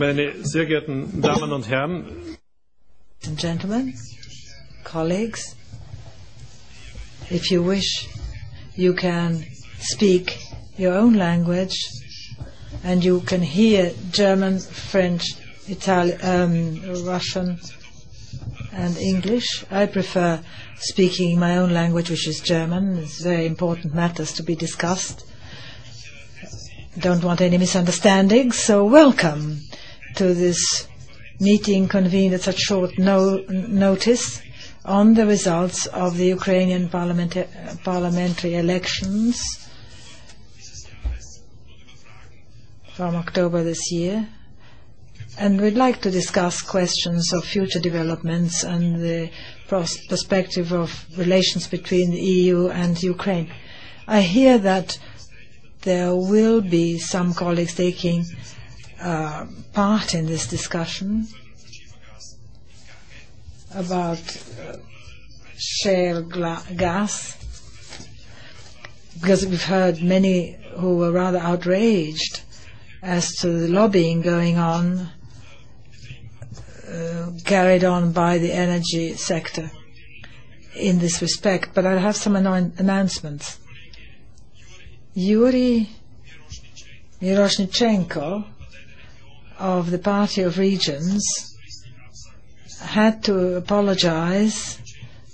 Meine sehr geehrten Damen und Herren, and gentlemen, colleagues, if you wish, you can speak your own language and you can hear German, French, Italian, um, Russian, and English. I prefer speaking my own language, which is German. It's very important matters to be discussed. Don't want any misunderstandings, so welcome to this meeting convened at such short no notice on the results of the Ukrainian parliamenta parliamentary elections from October this year. And we'd like to discuss questions of future developments and the perspective of relations between the EU and Ukraine. I hear that there will be some colleagues taking uh, part in this discussion about uh, shale gas, because we've heard many who were rather outraged as to the lobbying going on, uh, carried on by the energy sector in this respect. But I have some announcements. Yuri Miroshnichenko of the Party of Regions had to apologize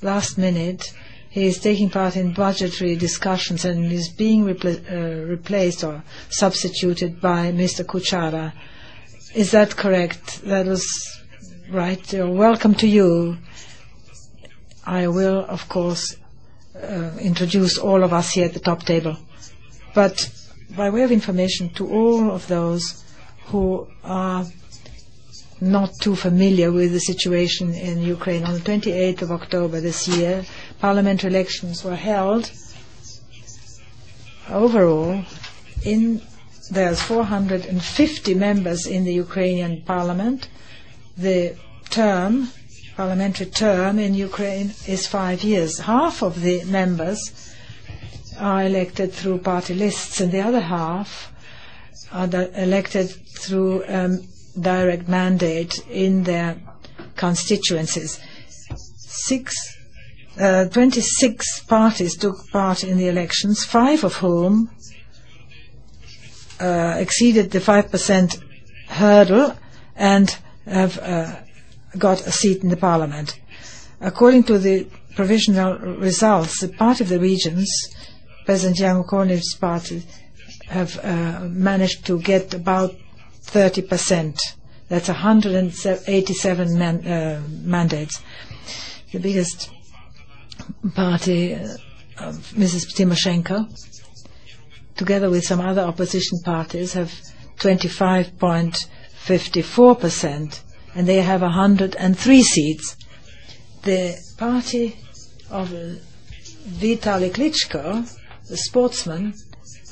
last minute. He is taking part in budgetary discussions and is being repla uh, replaced or substituted by Mr. Kozhara. Is that correct? That was right. Welcome to you. I will, of course, uh, introduce all of us here at the top table. But by way of information to all of those who are not too familiar with the situation in Ukraine. On the 28th of October this year, parliamentary elections were held. Overall, in there's 450 members in the Ukrainian parliament. The term, parliamentary term in Ukraine is five years. Half of the members are elected through party lists and the other half are elected through um, direct mandate in their constituencies. Six, uh, 26 parties took part in the elections, five of whom uh, exceeded the 5% hurdle and have uh, got a seat in the parliament. According to the provisional results, the party of the regions, President Yanukovych's party, have uh, managed to get about 30%. That's 187 man, uh, mandates. The biggest party, uh, Mrs. Tymoshenko, together with some other opposition parties, have 25.54%, and they have 103 seats. The party of Vitaly Klitschko, the sportsman,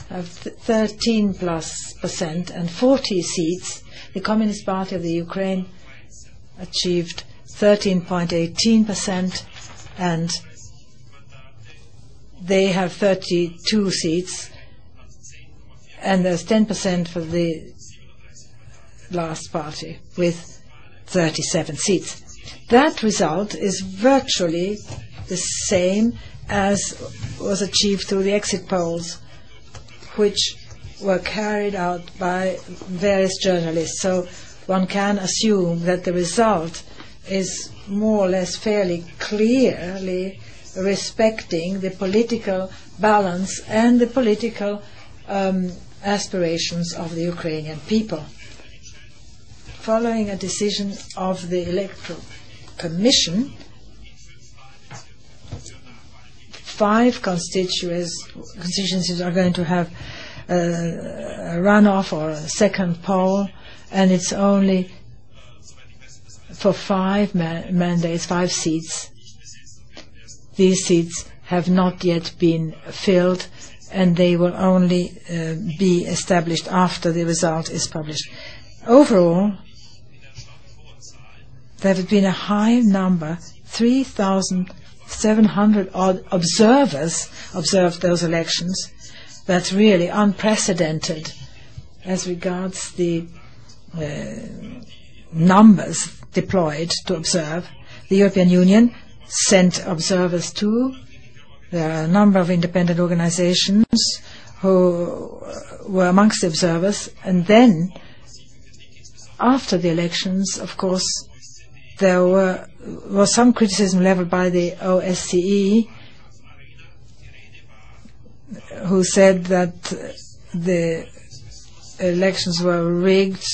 have 13 plus percent and 40 seats. The Communist Party of the Ukraine achieved 13.18 percent and they have 32 seats and there's 10 percent for the last party with 37 seats. That result is virtually the same as was achieved through the exit polls which were carried out by various journalists. So one can assume that the result is more or less fairly clearly respecting the political balance and the political um, aspirations of the Ukrainian people. Following a decision of the Electoral Commission, five constituencies are going to have a runoff or a second poll, and it's only for five ma mandates, five seats. These seats have not yet been filled, and they will only uh, be established after the result is published. Overall, there have been a high number, 3,000 700 odd observers observed those elections. That's really unprecedented as regards the uh, numbers deployed to observe. The European Union sent observers too. There are a number of independent organizations who were amongst the observers. And then, after the elections, of course, there were, was some criticism leveled by the OSCE, who said that the elections were rigged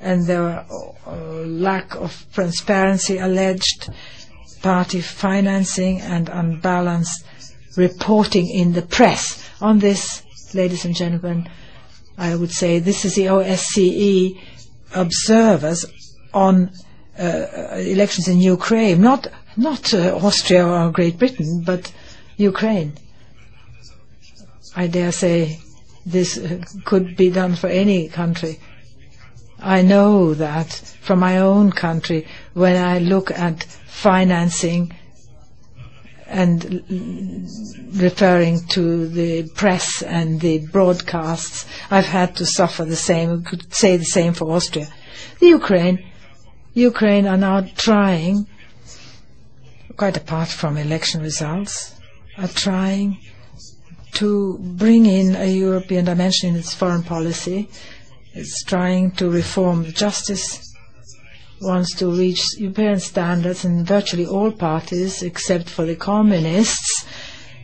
and there were uh, lack of transparency alleged, party financing and unbalanced reporting in the press. On this, ladies and gentlemen, I would say this is the OSCE observers on elections in Ukraine, not not uh, Austria or Great Britain, but Ukraine. I dare say this uh, could be done for any country. I know that from my own country, when I look at financing and referring to the press and the broadcasts, I've had to suffer the same. Could say the same for Austria. The Ukraine, Ukraine are now trying, quite apart from election results, are trying to bring in a European dimension in its foreign policy. It's trying to reform justice, wants to reach European standards, and virtually all parties, except for the communists,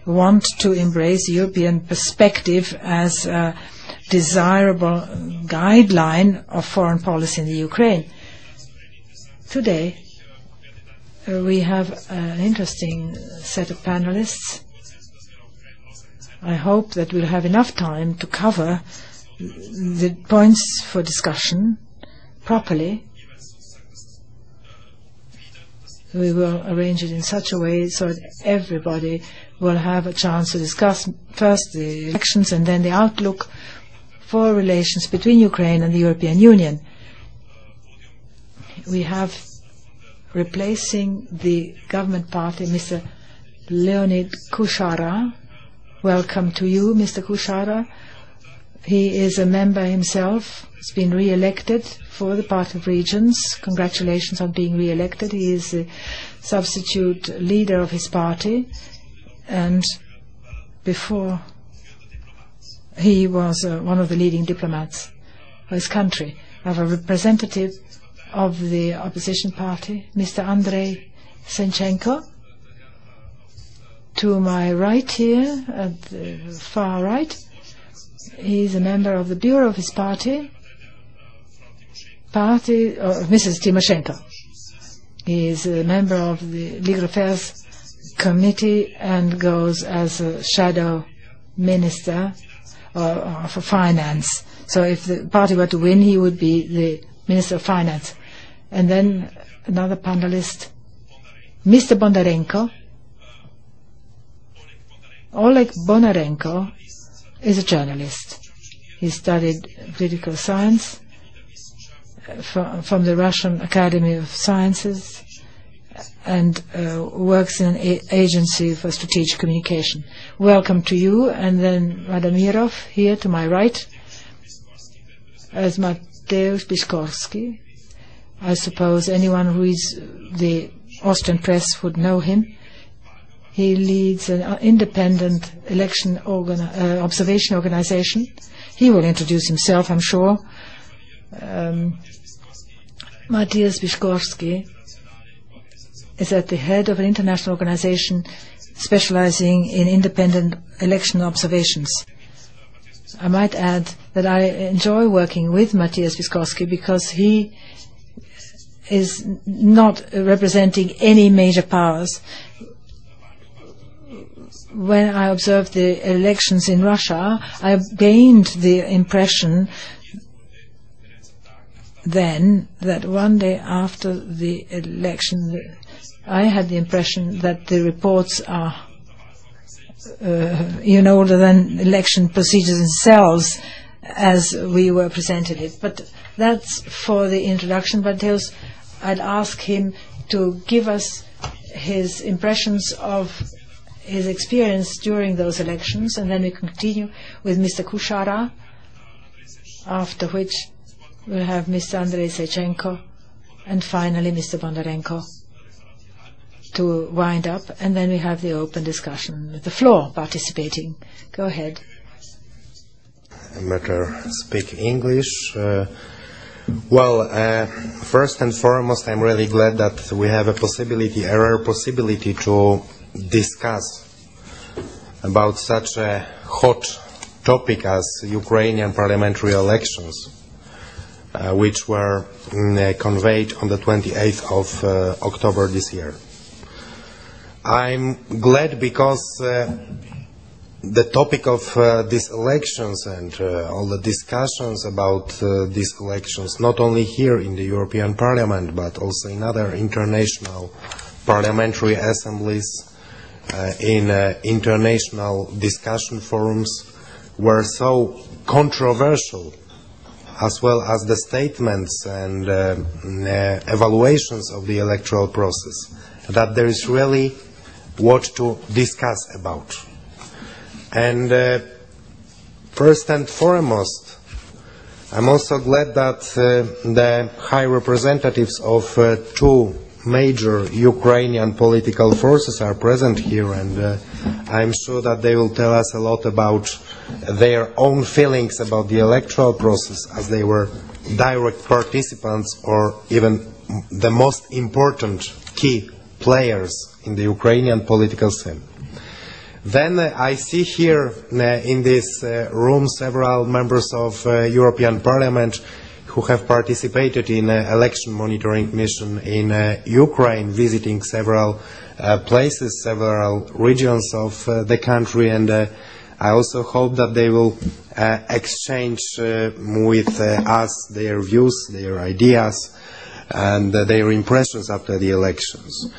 want to embrace European perspective as a desirable guideline of foreign policy in the Ukraine. Today, uh, we have an interesting set of panelists. I hope that we'll have enough time to cover the points for discussion properly. We will arrange it in such a way so that everybody will have a chance to discuss first the elections and then the outlook for relations between Ukraine and the European Union. We have replacing the government party, Mr. Leonid Kozhara. Welcome to you, Mr. Kozhara. He is a member himself. He's been re-elected for the Party of Regions. Congratulations on being re-elected. He is the substitute leader of his party. And before he was uh, one of the leading diplomats of his country. I have a representative of the opposition party, Mr. Andrei Senchenko. To my right here, at the far right, he is a member of the bureau of his party, party uh, Mrs. Tymoshenko. He is a member of the Legal Affairs Committee and goes as a shadow minister uh, for finance. So if the party were to win, he would be the Minister of Finance. And then another panelist, Mr. Bondarenko. Oleg Bondarenko is a journalist. He studied political science from, from the Russian Academy of Sciences and uh, works in an agency for strategic communication. Welcome to you, and then Radomirov here to my right, as Mateusz Piskorski. I suppose anyone who reads the Austrian press would know him. He leads an independent election uh, observation organization. He will introduce himself, I'm sure. Um, Matthias Piskorski is at the head of an international organization specializing in independent election observations. I might add that I enjoy working with Matthias Piskorski because he is not representing any major powers. When I observed the elections in Russia, I gained the impression then that one day after the election, I had the impression that the reports are uh, even older than election procedures themselves as we were presented it. But that's for the introduction. But I'd ask him to give us his impressions of his experience during those elections, and then we continue with Mr. Kozhara, after which we'll have Mr. Andrei Senchenko, and finally Mr. Bondarenko to wind up, and then we have the open discussion with the floor participating. Go ahead. Better speak English. Uh, well, uh, first and foremost, I'm really glad that we have a possibility, a rare possibility to discuss about such a hot topic as Ukrainian parliamentary elections, uh, which were mm, conveyed on the 28th of uh, October this year. I'm glad because uh, the topic of uh, these elections and uh, all the discussions about uh, these elections, not only here in the European Parliament, but also in other international parliamentary assemblies, uh, in uh, international discussion forums, were so controversial, as well as the statements and uh, evaluations of the electoral process, that there is really what to discuss about. And uh, first and foremost, I'm also glad that uh, the high representatives of uh, two major Ukrainian political forces are present here, and uh, I'm sure that they will tell us a lot about their own feelings about the electoral process, as they were direct participants or even the most important key players in the Ukrainian political scene. Then uh, I see here uh, in this uh, room several members of uh, European Parliament who have participated in uh, election monitoring mission in uh, Ukraine, visiting several places, several regions of the country, and I also hope that they will exchange with us their views, their ideas, and their impressions after the elections.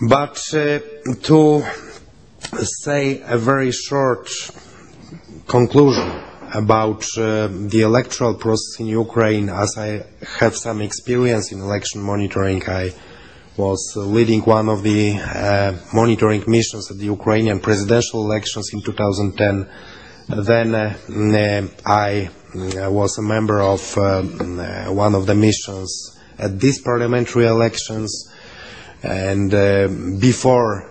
But to say a very short conclusion about uh, the electoral process in Ukraine as I have some experience in election monitoring. I was leading one of the uh, monitoring missions at the Ukrainian presidential elections in 2010. Then uh, I uh, was a member of uh, uh, one of the missions at these parliamentary elections. And before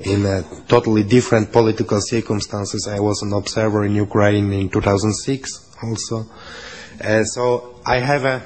in totally different political circumstances. I was an observer in Ukraine in 2006 also. Uh, so I have a,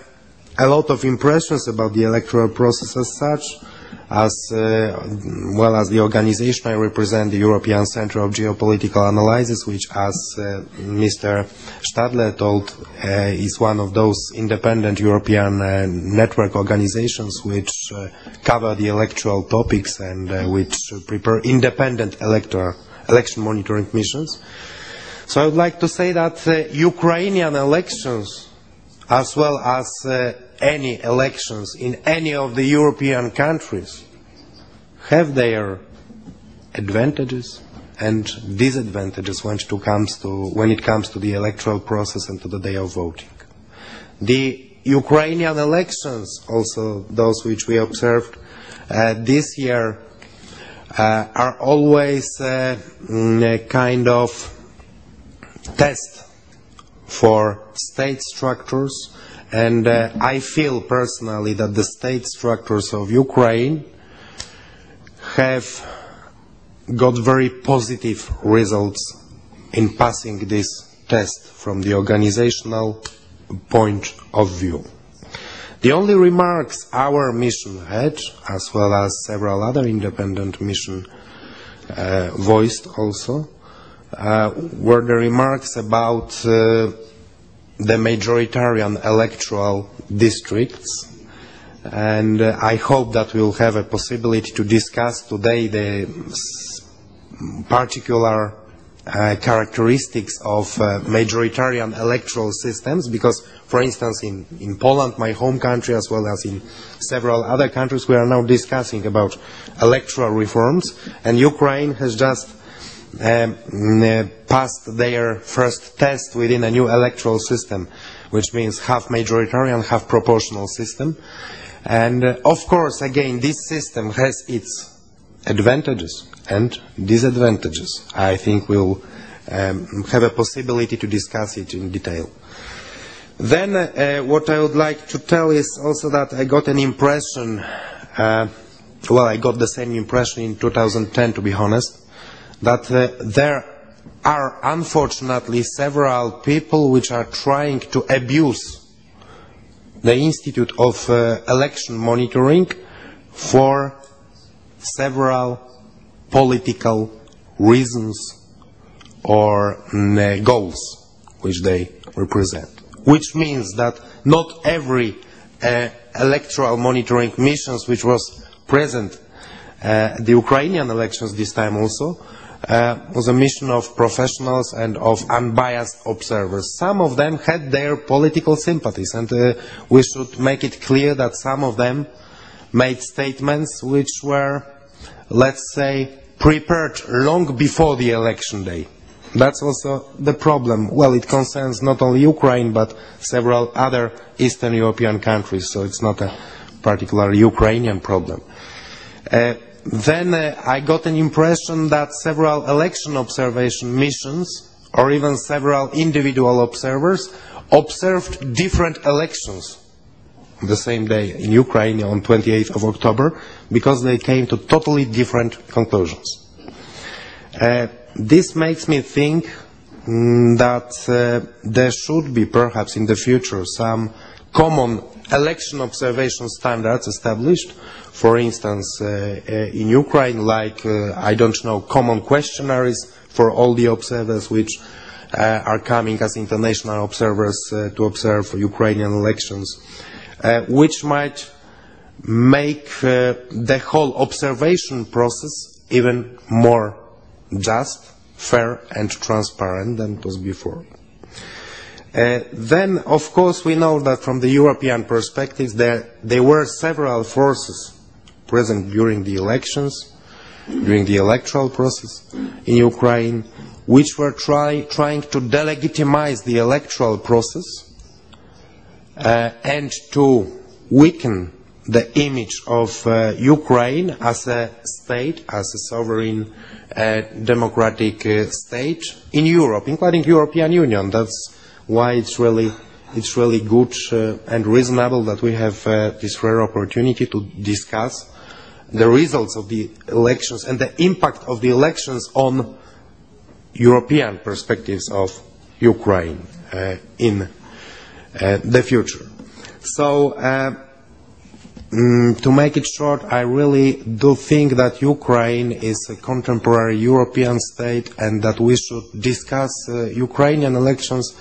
a lot of impressions about the electoral process as such as uh, well as the organization I represent, the European Center of Geopolitical Analysis, which, as uh, Mr. Stadler told, uh, is one of those independent European uh, network organizations which uh, cover the electoral topics and uh, which prepare independent electoral, election monitoring missions. So I would like to say that Ukrainian elections, as well as any elections in any of the European countries have their advantages and disadvantages when it comes to, when it comes to the electoral process and to the day of voting. The Ukrainian elections, also those which we observed uh, this year, uh, are always uh, a kind of test for state structures and uh, I feel personally that the state structures of Ukraine have got very positive results in passing this test from the organizational point of view. The only remarks our mission had, as well as several other independent missions uh, voiced also, uh, were the remarks about uh, the majoritarian electoral districts. And uh, I hope that we'll have a possibility to discuss today the particular uh, characteristics of uh, majoritarian electoral systems because, for instance, in, in Poland, my home country, as well as in several other countries, we are now discussing about electoral reforms, and Ukraine has just passed their first test within a new electoral system, which means half majoritarian, half proportional system. And uh, of course, again, this system has its advantages and disadvantages. I think we'll um, have a possibility to discuss it in detail. Then uh, what I would like to tell is also that I got an impression, uh, well, I got the same impression in 2010 to be honest, that uh, there are unfortunately several people which are trying to abuse the Institute of uh, Election Monitoring for several political reasons or mm, goals which they represent. Which means that not every uh, electoral monitoring missions which was present uh, the Ukrainian elections this time also uh, was a mission of professionals and of unbiased observers. Some of them had their political sympathies and uh, we should make it clear that some of them made statements which were, let's say, prepared long before the election day. That's also the problem. Well, it concerns not only Ukraine, but several other Eastern European countries, so it's not a particular Ukrainian problem. Uh, then uh, I got an impression that several election observation missions, or even several individual observers, observed different elections the same day in Ukraine on 28th of October, because they came to totally different conclusions. Uh, this makes me think mm, that uh, there should be perhaps in the future some common election observation standards established, for instance, uh, uh, in Ukraine, like, uh, I don't know, common questionnaires for all the observers which uh, are coming as international observers uh, to observe Ukrainian elections, uh, which might make the whole observation process even more just, fair and transparent than it was before. Uh, then, of course, we know that from the European perspective, there, there were several forces present during the elections, during the electoral process in Ukraine, which were try, trying to delegitimize the electoral process uh, and to weaken the image of uh, Ukraine as a state, as a sovereign uh, democratic uh, state in Europe, including European Union. That's why it's really, it's really good uh, and reasonable that we have uh, this rare opportunity to discuss the results of the elections and the impact of the elections on European perspectives of Ukraine uh, in uh, the future. So, uh, Mm, to make it short, I really do think that Ukraine is a contemporary European state and that we should discuss uh, Ukrainian elections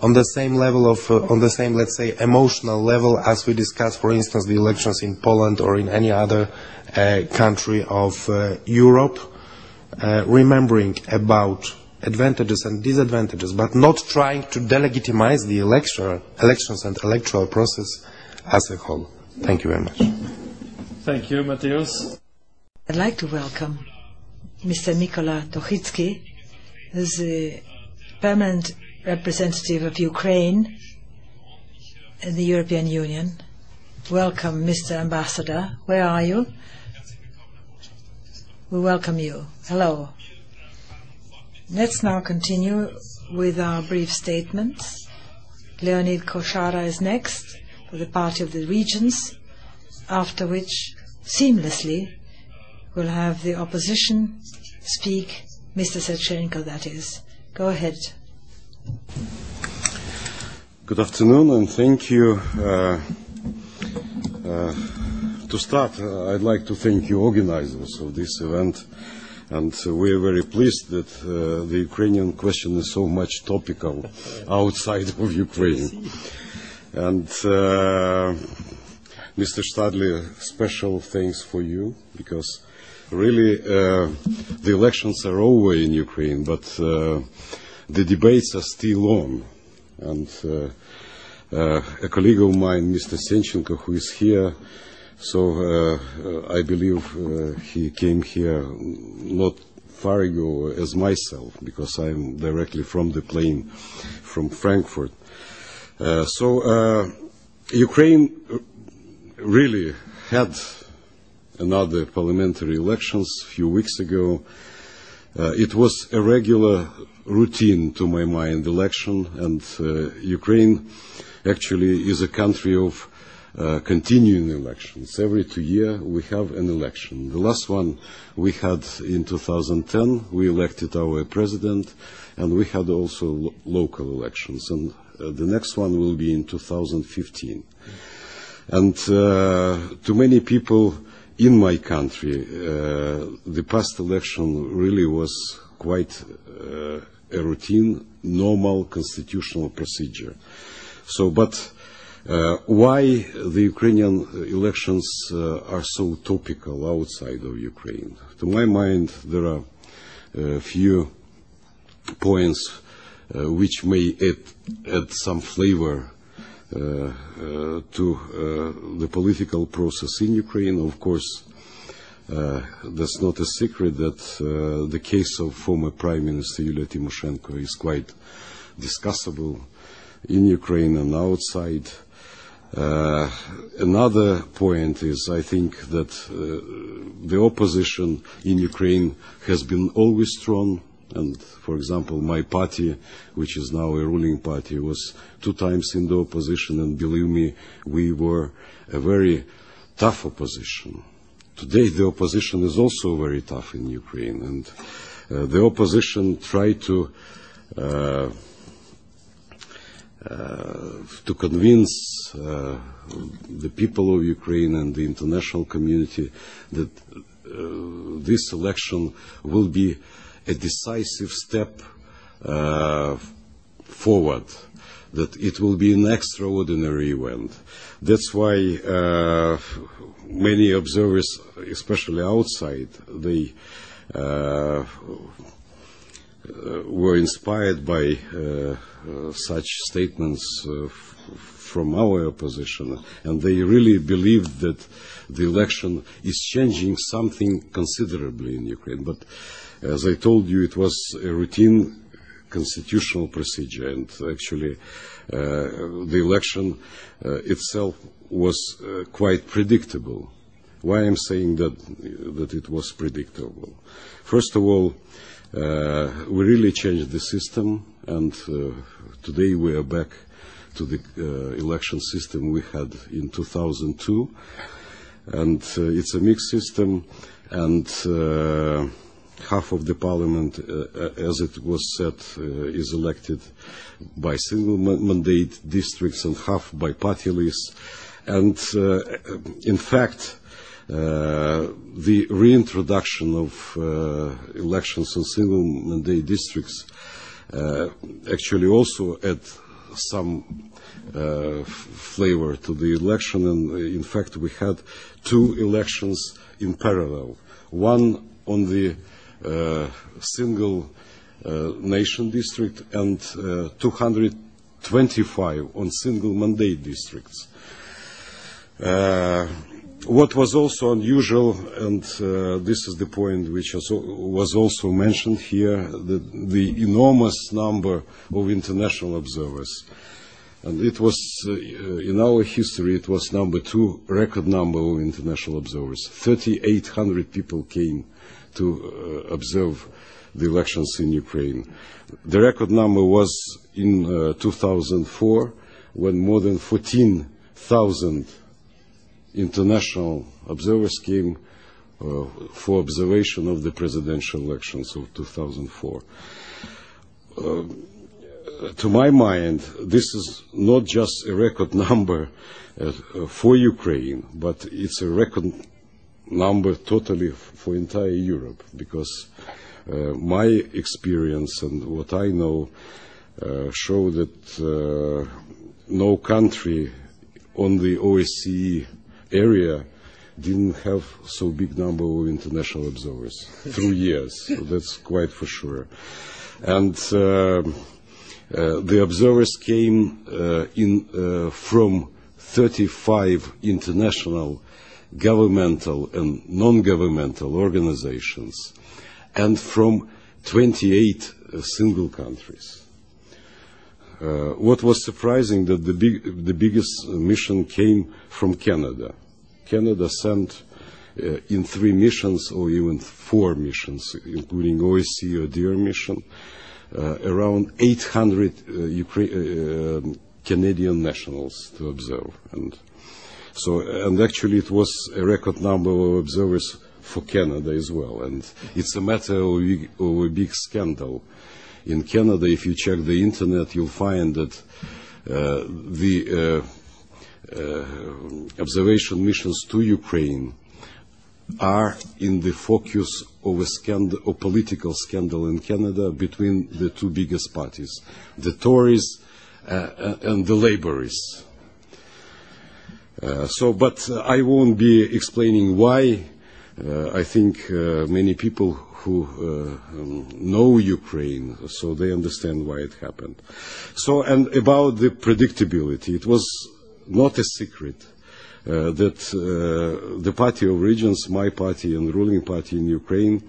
on the same level of, uh, on the same, let's say, emotional level as we discuss, for instance, the elections in Poland or in any other uh, country of uh, Europe, uh, remembering about advantages and disadvantages, but not trying to delegitimize the election, elections and electoral process as a whole. Thank you very much. Thank you, Mateusz. I'd like to welcome Mr. Mikola Tochitsky, who's the permanent representative of Ukraine in the European Union. Welcome, Mr. Ambassador. Where are you? We welcome you. Hello. Let's now continue with our brief statements. Leonid Kozhara is next for the Party of the Regions, after which, seamlessly, we'll have the opposition speak, Mr. Senchenko, that is. Go ahead. Good afternoon, and thank you. Uh, uh, to start, uh, I'd like to thank you organizers of this event, and uh, we are very pleased that uh, the Ukrainian question is so much topical outside of Ukraine. And uh, Mr. Stadler, special thanks for you because really the elections are over in Ukraine, but the debates are still on. And uh, uh, a colleague of mine, Mr. Senchenko, who is here, so uh, I believe he came here not far ago as myself because I'm directly from the plane from Frankfurt. So Ukraine really had another parliamentary elections a few weeks ago. It was a regular routine, to my mind, election, and uh, Ukraine actually is a country of uh, continuing elections. Every two years we have an election. The last one we had in 2010, we elected our president, and we had also lo local elections. And uh, the next one will be in 2015. And uh, to many people in my country, uh, the past election really was quite uh, a routine, normal constitutional procedure. So, but uh, why the Ukrainian elections uh, are so topical outside of Ukraine? To my mind, there are a few points uh, which may add, add some flavor uh, uh, to uh, the political process in Ukraine. Of course, uh, that's not a secret that uh, the case of former Prime Minister Yulia Tymoshenko is quite discussable in Ukraine and outside. Uh, another point is I think that uh, the opposition in Ukraine has been always strong. And for example my party which is now a ruling party was two times in the opposition. And believe me we were a very tough opposition today the opposition is also very tough in Ukraine and uh, the opposition tried to uh, uh, to convince uh, the people of Ukraine and the international community that uh, this election will be a decisive step uh, forward, that it will be an extraordinary event. That's why uh, many observers, especially outside, they uh, were inspired by uh, such statements uh, from our opposition, and they really believed that the election is changing something considerably in Ukraine. But as I told you, it was a routine constitutional procedure, and actually uh, the election uh, itself was uh, quite predictable. Why I'm saying that that it was predictable? First of all, we really changed the system, and today we are back to the uh, election system we had in 2002, and uh, it's a mixed system, and uh, half of the parliament, uh, as it was said, uh, is elected by single mandate districts and half by party lists. And uh, in fact, uh, the reintroduction of uh, elections in single mandate districts uh, actually also add some uh, flavor to the election. And in fact, we had two elections in parallel. One on the uh, single uh, nation district and uh, 225 on single mandate districts. Uh, what was also unusual, and uh, this is the point which was also mentioned here, the, the enormous number of international observers. And it was, uh, in our history, it was number two record number of international observers. 3,800 people came to uh, observe the elections in Ukraine. The record number was in uh, 2004 when more than 14,000 international observers came uh, for observation of the presidential elections of 2004. Uh, to my mind, this is not just a record number uh, for Ukraine, but it's a record number totally for entire Europe because uh, my experience and what I know uh, show that uh, no country on the OSCE area didn't have so big number of international observers through years. That's quite for sure. And uh, uh, the observers came uh, in uh, from 35 international governmental and non-governmental organizations and from 28 uh, single countries. Uh, what was surprising that the, big, the biggest mission came from Canada. Canada sent uh, in three missions or even four missions, including OSCE ODIHR mission, uh, around 800 uh, uh, Canadian nationals to observe. And so, and actually, it was a record number of observers for Canada as well. And it's a matter of, of a big scandal. In Canada, if you check the internet, you'll find that uh, the uh, uh, observation missions to Ukraine are in the focus of a scandal, a political scandal in Canada between the two biggest parties, the Tories uh, and the Labourists. Uh, so, but uh, I won't be explaining why. Uh, I think many people who um, know Ukraine, so they understand why it happened. So, and about the predictability, it was not a secret that the party of regions, my party and ruling party in Ukraine,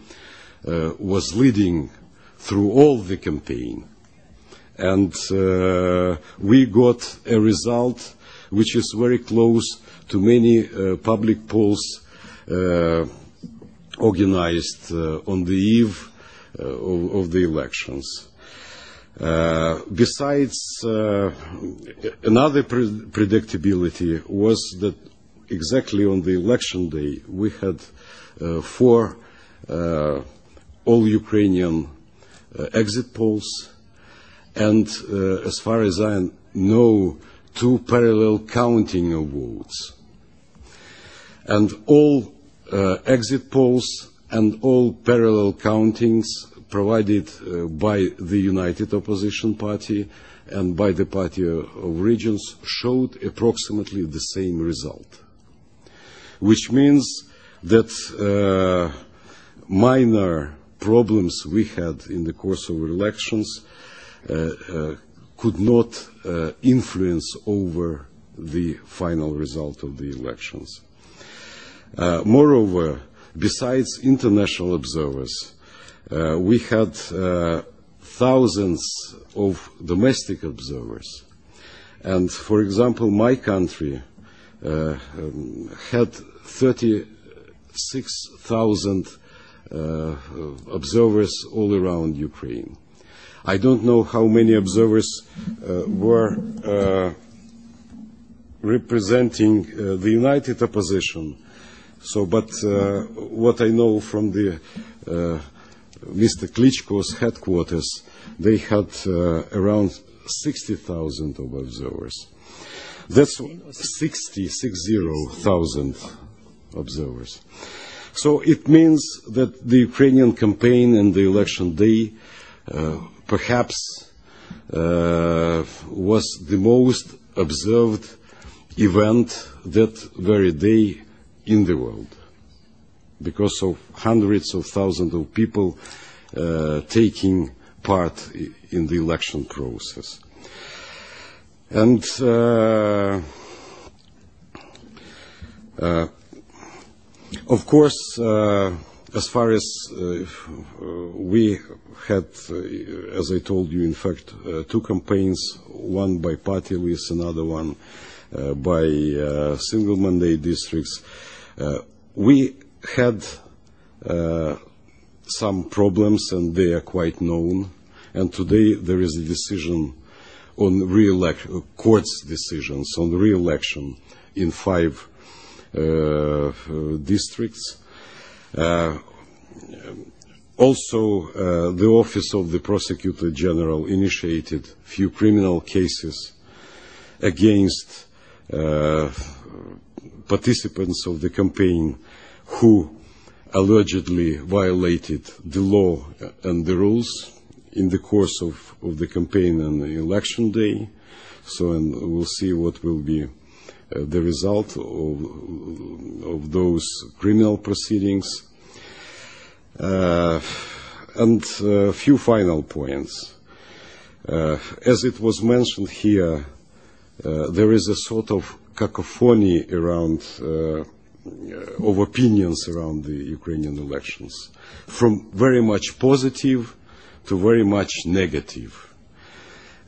was leading through all the campaign. And we got a result which is very close to many uh, public polls uh, organized uh, on the eve uh, of, of the elections. Uh, besides, uh, another pre predictability was that exactly on the election day we had four all Ukrainian exit polls, and as far as I know, two parallel counting of votes. And all uh, exit polls and all parallel countings provided uh, by the United Opposition Party and by the Party of Regions showed approximately the same result, which means that uh, minor problems we had in the course of elections uh, uh, could not uh, influence over the final result of the elections. Uh, moreover, besides international observers, uh, we had uh, thousands of domestic observers. And for example, my country uh, um, had 36,000 uh, observers all around Ukraine. I don't know how many observers uh, were uh, representing uh, the United Opposition. So, but uh, what I know from the uh, Mr. Klitschko's headquarters, they had uh, around 60,000 of observers. That's 60, 60,000 observers. So it means that the Ukrainian campaign and the election day uh, perhaps uh, was the most observed event that very day in the world because of hundreds of thousands of people uh, taking part in the election process. And uh, uh, of course, uh, as far as uh, we had, uh, as I told you, in fact, uh, two campaigns, one by party lists, another one uh, by uh, single mandate districts. Uh, we had uh, some problems, and they are quite known. And today there is a decision on re-election, court's decisions on re-election in five uh, districts. Uh, also, uh, the Office of the Prosecutor General initiated a few criminal cases against uh, participants of the campaign who allegedly violated the law and the rules in the course of, the campaign and the election day. So, and we'll see what will be the result of, of those criminal proceedings. Uh, and a few final points. Uh, as it was mentioned here, uh, there is a sort of cacophony around uh, of opinions around the Ukrainian elections, from very much positive to very much negative.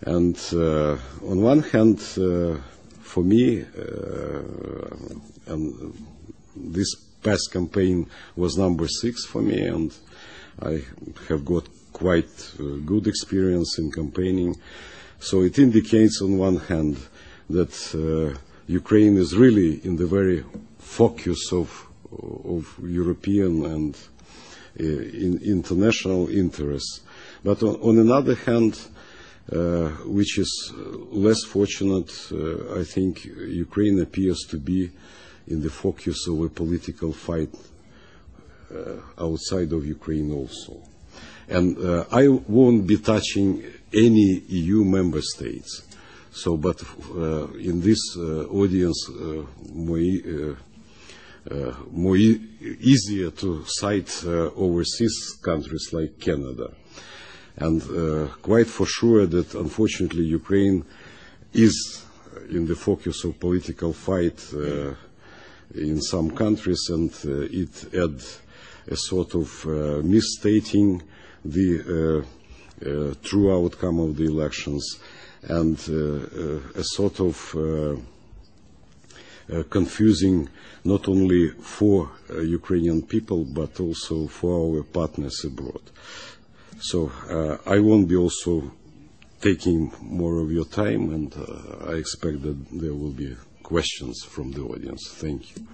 And uh, on one hand, uh, for me, uh, and this past campaign was number six for me, and I have got quite uh, good experience in campaigning. So it indicates on one hand that uh, Ukraine is really in the very focus of, of European and in international interests. But on, on another hand, which is less fortunate, uh, I think Ukraine appears to be in the focus of a political fight uh, outside of Ukraine also. And uh, I won't be touching any EU member states. So, but uh, in this uh, audience, uh, more, uh, uh, easier to cite uh, overseas countries like Canada. And uh, quite for sure that unfortunately Ukraine is in the focus of political fight uh, in some countries and uh, it had a sort of uh, misstating the uh, uh, true outcome of the elections and a sort of uh, confusing not only for uh, Ukrainian people but also for our partners abroad. So uh, I won't be also taking more of your time and uh, I expect that there will be questions from the audience. Thank you.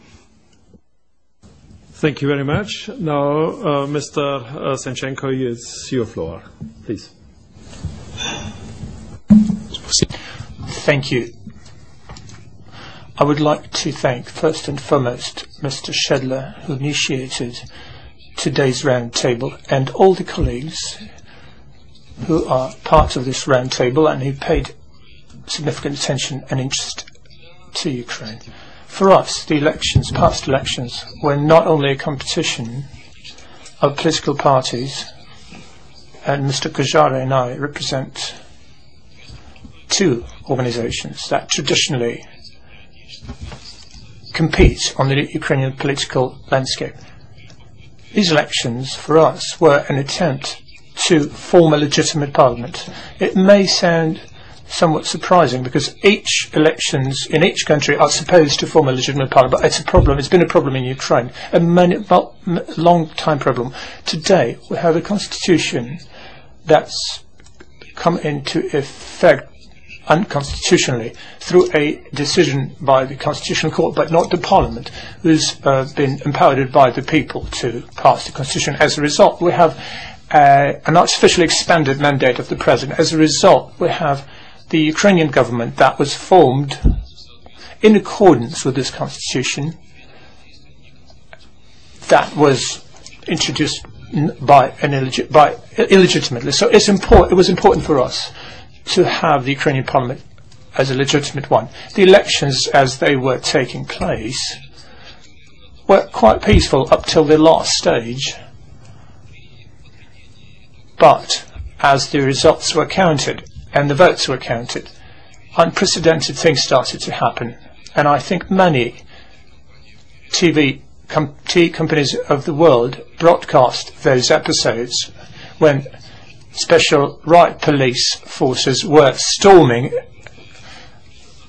Thank you very much. Now, uh, Mr. Uh, Senchenko, it's your floor. Please. Thank you. I would like to thank first and foremost Mr. Stadler, who initiated today's roundtable, and all the colleagues who are part of this roundtable and who paid significant attention and interest to Ukraine. For us, the elections, past elections, were not only a competition of political parties, and Mr. Kozhara and I represent two organizations that traditionally compete on the Ukrainian political landscape. These elections, for us, were an attempt to form a legitimate parliament. It may sound somewhat surprising because each elections in each country are supposed to form a legitimate parliament, but it's a problem. It's been a problem in Ukraine, a many, long time problem. Today we have a constitution that's come into effect unconstitutionally through a decision by the Constitutional Court, but not the Parliament, who's uh, been empowered by the people to pass the Constitution. As a result, we have uh, an artificially expanded mandate of the President. As a result, we have the Ukrainian government that was formed in accordance with this constitution that was introduced by an by illegitimately. So it's. It was important for us to have the Ukrainian parliament as a legitimate one. The elections, as they were taking place, were quite peaceful up till the last stage. But as the results were counted, and the votes were counted, unprecedented things started to happen. And I think many TV, com companies of the world broadcast those episodes when special right police forces were storming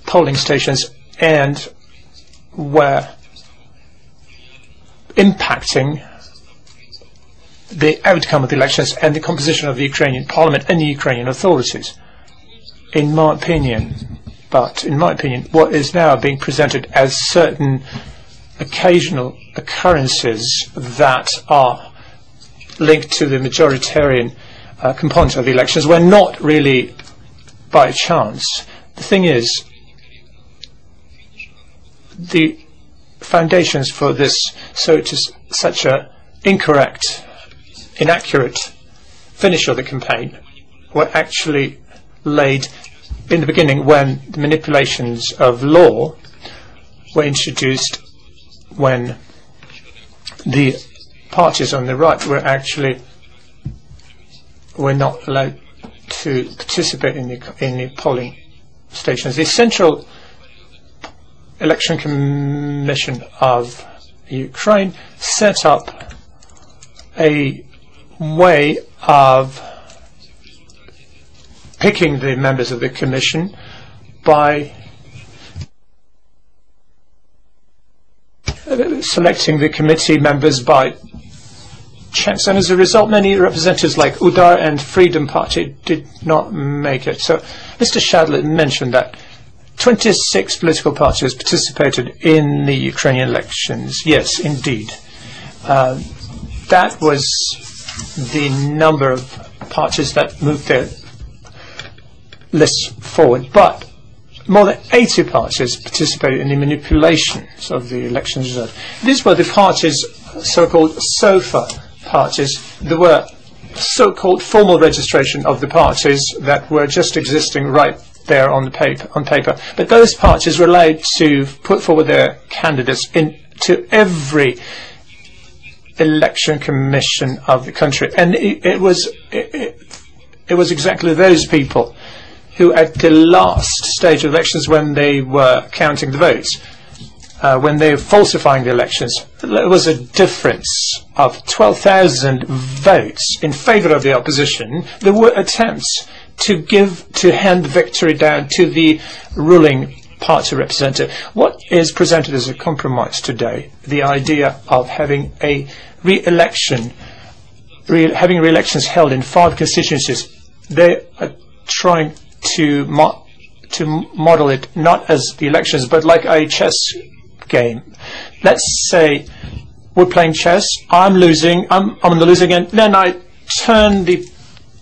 polling stations and were impacting the outcome of the elections and the composition of the Ukrainian parliament and the Ukrainian authorities. In my opinion, but in my opinion, what is now being presented as certain occasional occurrences that are linked to the majoritarian uh, of the elections were not really by chance. The thing is, the foundations for this, so it is such a incorrect, inaccurate finish of the campaign were actually laid in the beginning when the manipulations of law were introduced when the parties on the right were actually were not allowed to participate in the in the polling stations. The Central Election Commission of Ukraine set up a way of picking the members of the Commission by selecting the committee members by checks, and as a result, many representatives like Udar and Freedom Party did not make it. So Mr. Stadler mentioned that 26 political parties participated in the Ukrainian elections. Yes, indeed. Uh, that was the number of parties that moved their lists forward. But more than 80 parties participated in the manipulations of the election result. These were the parties, so-called SOFA parties. There were so-called formal registration of the parties that were just existing right there on the paper. On paper, but those parties were allowed to put forward their candidates into every election commission of the country, and it, it was it, it, it was exactly those people who at the last stage of elections when they were counting the votes, uh, when they were falsifying the elections, there was a difference of 12,000 votes in favor of the opposition. There were attempts to give, to hand victory down to the ruling party representative. What is presented as a compromise today, the idea of having a re-election, re having re-elections held in five constituencies, they are trying to mo to model it not as the elections, but like a chess game. Let's say we're playing chess. I'm losing. I'm I'm on the losing end. Then I turn the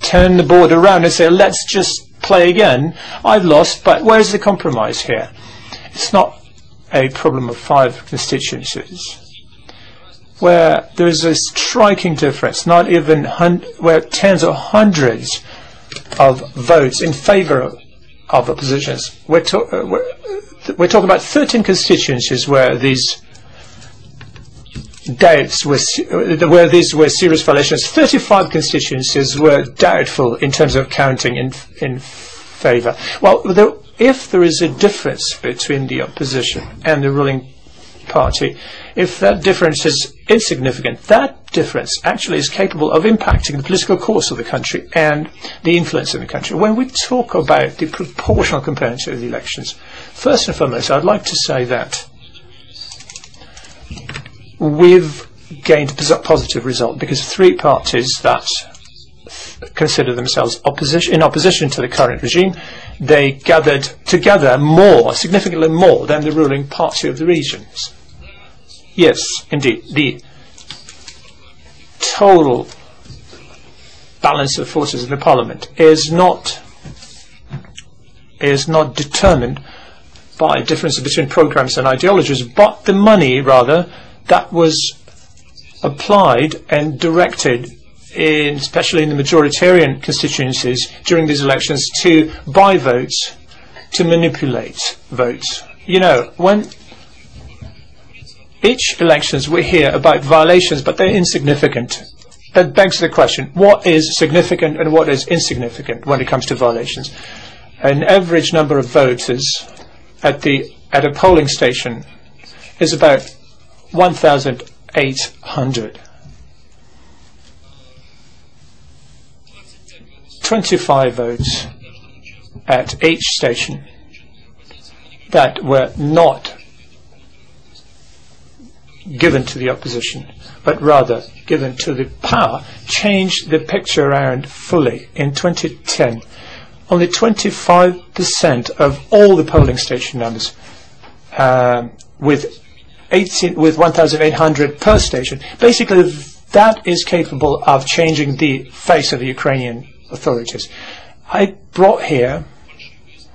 turn the board around and say, let's just play again. I've lost, but where's the compromise here? It's not a problem of five constituencies where there is a striking difference, not even where tens or hundreds of votes in favour of, oppositions. We're, to uh, we're, we're, talking about 13 constituencies where these doubts were, uh, where these were serious violations. 35 constituencies were doubtful in terms of counting in, in favour. Well, there, if there is a difference between the opposition and the ruling party, if that difference is insignificant, that difference actually is capable of impacting the political course of the country and the influence in the country. When we talk about the proportional components of the elections, first and foremost, I'd like to say that we've gained a positive result because three parties that consider themselves opposition, in opposition to the current regime, they gathered together more, significantly more than the ruling party of the regions. Yes, indeed. The total balance of forces in the parliament is not is not determined by differences between programs and ideologies, but the money, rather, that was applied and directed, in, especially in the majoritarian constituencies during these elections, to buy votes, to manipulate votes. You know, when each elections we hear about violations, but they're insignificant. That begs the question, what is significant and what is insignificant when it comes to violations? An average number of voters at, the, at a polling station is about 1,800. 25 votes at each station that were not given to the opposition, but rather given to the power, changed the picture around fully. In 2010, only 25% of all the polling station numbers, um, with 18, with 1,800 per station, basically that is capable of changing the face of the Ukrainian authorities. I brought here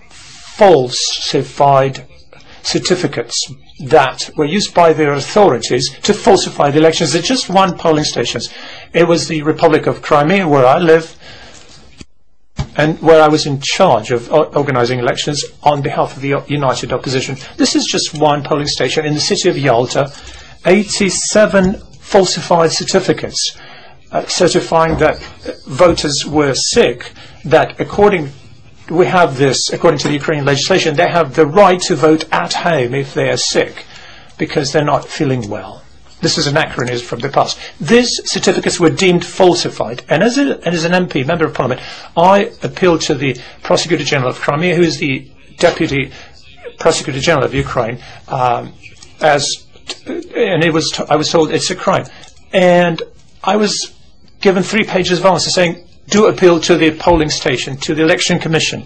falsified certificates that were used by their authorities to falsify the elections at just one polling station. It was the Republic of Crimea, where I live, and where I was in charge of organizing elections on behalf of the United Opposition. This is just one polling station in the city of Yalta. 87 falsified certificates uh, certifying that voters were sick, that according we have this, according to the Ukrainian legislation, they have the right to vote at home if they are sick because they're not feeling well. This is anachronism from the past. These certificates were deemed falsified. And as, a, and as an MP, Member of Parliament, I appealed to the Prosecutor General of Crimea, who is the Deputy Prosecutor General of Ukraine, um, as, and it was I was told it's a crime. And I was given three pages of answers saying, do appeal to the polling station, to the election commission.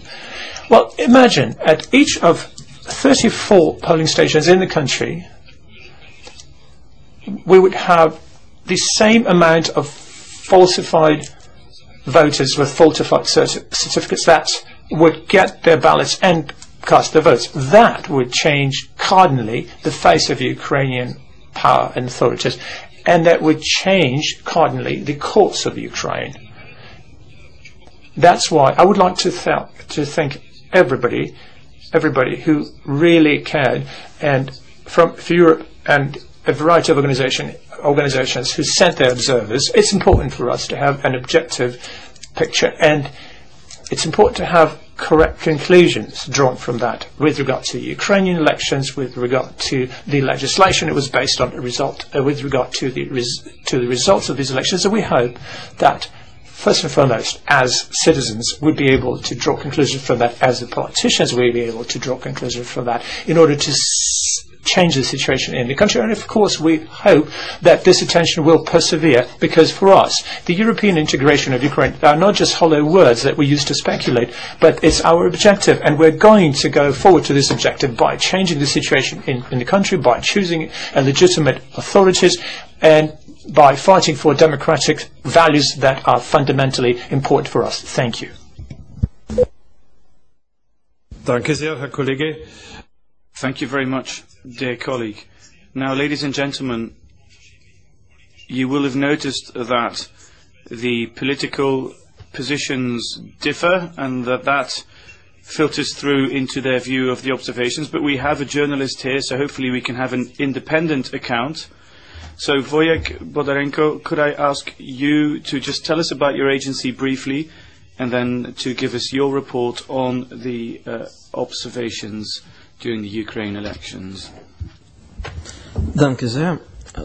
Well, imagine at each of 34 polling stations in the country, we would have the same amount of falsified voters with falsified certificates that would get their ballots and cast their votes. That would change cardinally the face of Ukrainian power and authorities, and that would change cardinally the course of Ukraine. That's why I would like to, th- to thank everybody, everybody who really cared, and from Europe and a variety of organization, organizations who sent their observers. It's important for us to have an objective picture, and it's important to have correct conclusions drawn from that with regard to the Ukrainian elections, with regard to the legislation it was based on, the result, uh, with regard to the, res- to the results of these elections. And we hope that first and foremost, as citizens, we'd be able to draw conclusions from that, as the politicians will be able to draw conclusions from that, in order to change the situation in the country. And of course, we hope that this attention will persevere because for us, the European integration of Ukraine are not just hollow words that we use to speculate, but it's our objective. And we're going to go forward to this objective by changing the situation in, in the country, by choosing a legitimate authorities, and by fighting for democratic values that are fundamentally important for us. Thank you. Danke sehr, Herr Kollege. Thank you very much, dear colleague. Now, ladies and gentlemen, you will have noticed that the political positions differ and that that filters through into their view of the observations. But we have a journalist here, so hopefully we can have an independent account. So Voyek Bondarenko, could I ask you to just tell us about your agency briefly and then to give us your report on the uh, observations during the Ukraine elections? Thank you.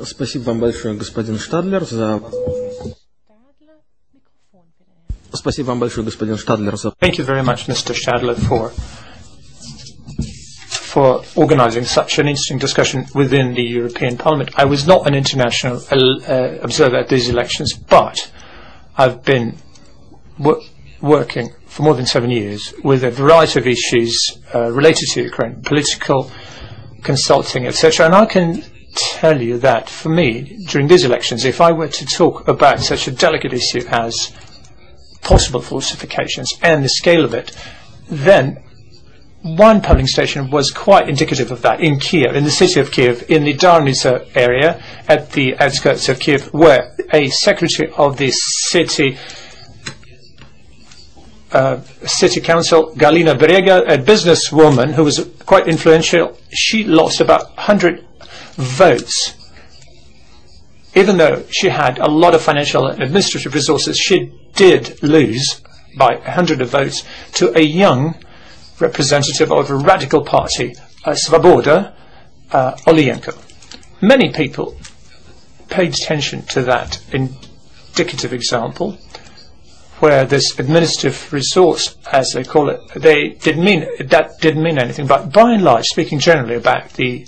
Спасибо вам большое, господин Штадлер, за Спасибо вам большое, господин Штадлер, за Thank you very much, Mr. Stadler, for for organizing such an interesting discussion within the European Parliament. I was not an international uh, observer at these elections, but I've been working for more than seven years with a variety of issues uh, related to Ukraine, political, consulting, etc. And I can tell you that for me, during these elections, if I were to talk about such a delicate issue as possible falsifications and the scale of it, then one polling station was quite indicative of that in Kiev, in the city of Kiev, in the Darnica area, at the outskirts of Kiev, where a secretary of the city uh, city council, Galina Gerega, a businesswoman who was quite influential, she lost about 100 votes. Even though she had a lot of financial and administrative resources, she did lose by 100 of votes to a young representative of a radical party, uh, Svoboda uh, Illienko. Many people paid attention to that indicative example where this administrative resource, as they call it, they didn't mean that didn't mean anything. But by and large, speaking generally about the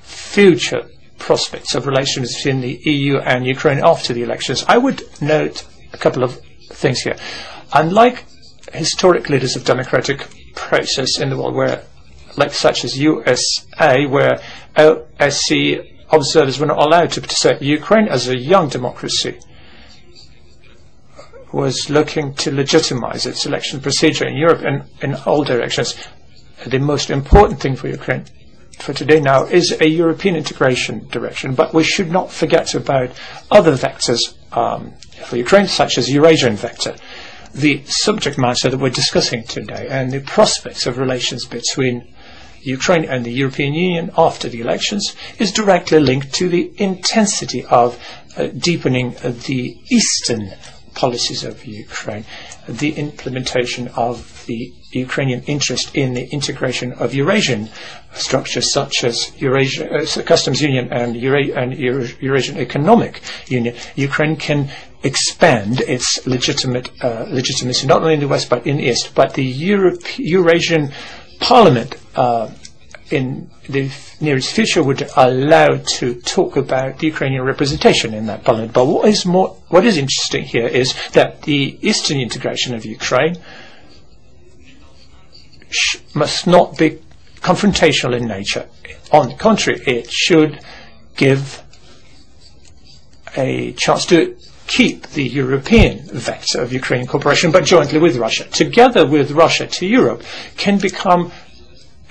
future prospects of relations between the EU and Ukraine after the elections, I would note a couple of things here. Unlike historic leaders of democratic process in the world, where like such as USA, where OSCE observers were not allowed to participate, Ukraine as a young democracy was looking to legitimize its election procedure in Europe and in all directions. The most important thing for Ukraine for today now is a European integration direction, but we should not forget about other vectors um, for Ukraine, such as Eurasian vector. The subject matter that we're discussing today and the prospects of relations between Ukraine and the European Union after the elections is directly linked to the intensity of uh, deepening the eastern policies of Ukraine, the implementation of the Ukrainian interest in the integration of Eurasian structures such as Eurasia, uh, Customs Union and, Eura- and Eura- Eurasian Economic Union, Ukraine can expand its legitimate uh, legitimacy not only in the West but in the East. But the Europe- Eurasian Parliament uh, in the nearest future would allow to talk about the Ukrainian representation in that parliament. But what is more, what is interesting here is that the eastern integration of Ukraine must not be confrontational in nature. On the contrary, it should give a chance to keep the European vector of Ukrainian cooperation, but jointly with Russia. Together with Russia to Europe can become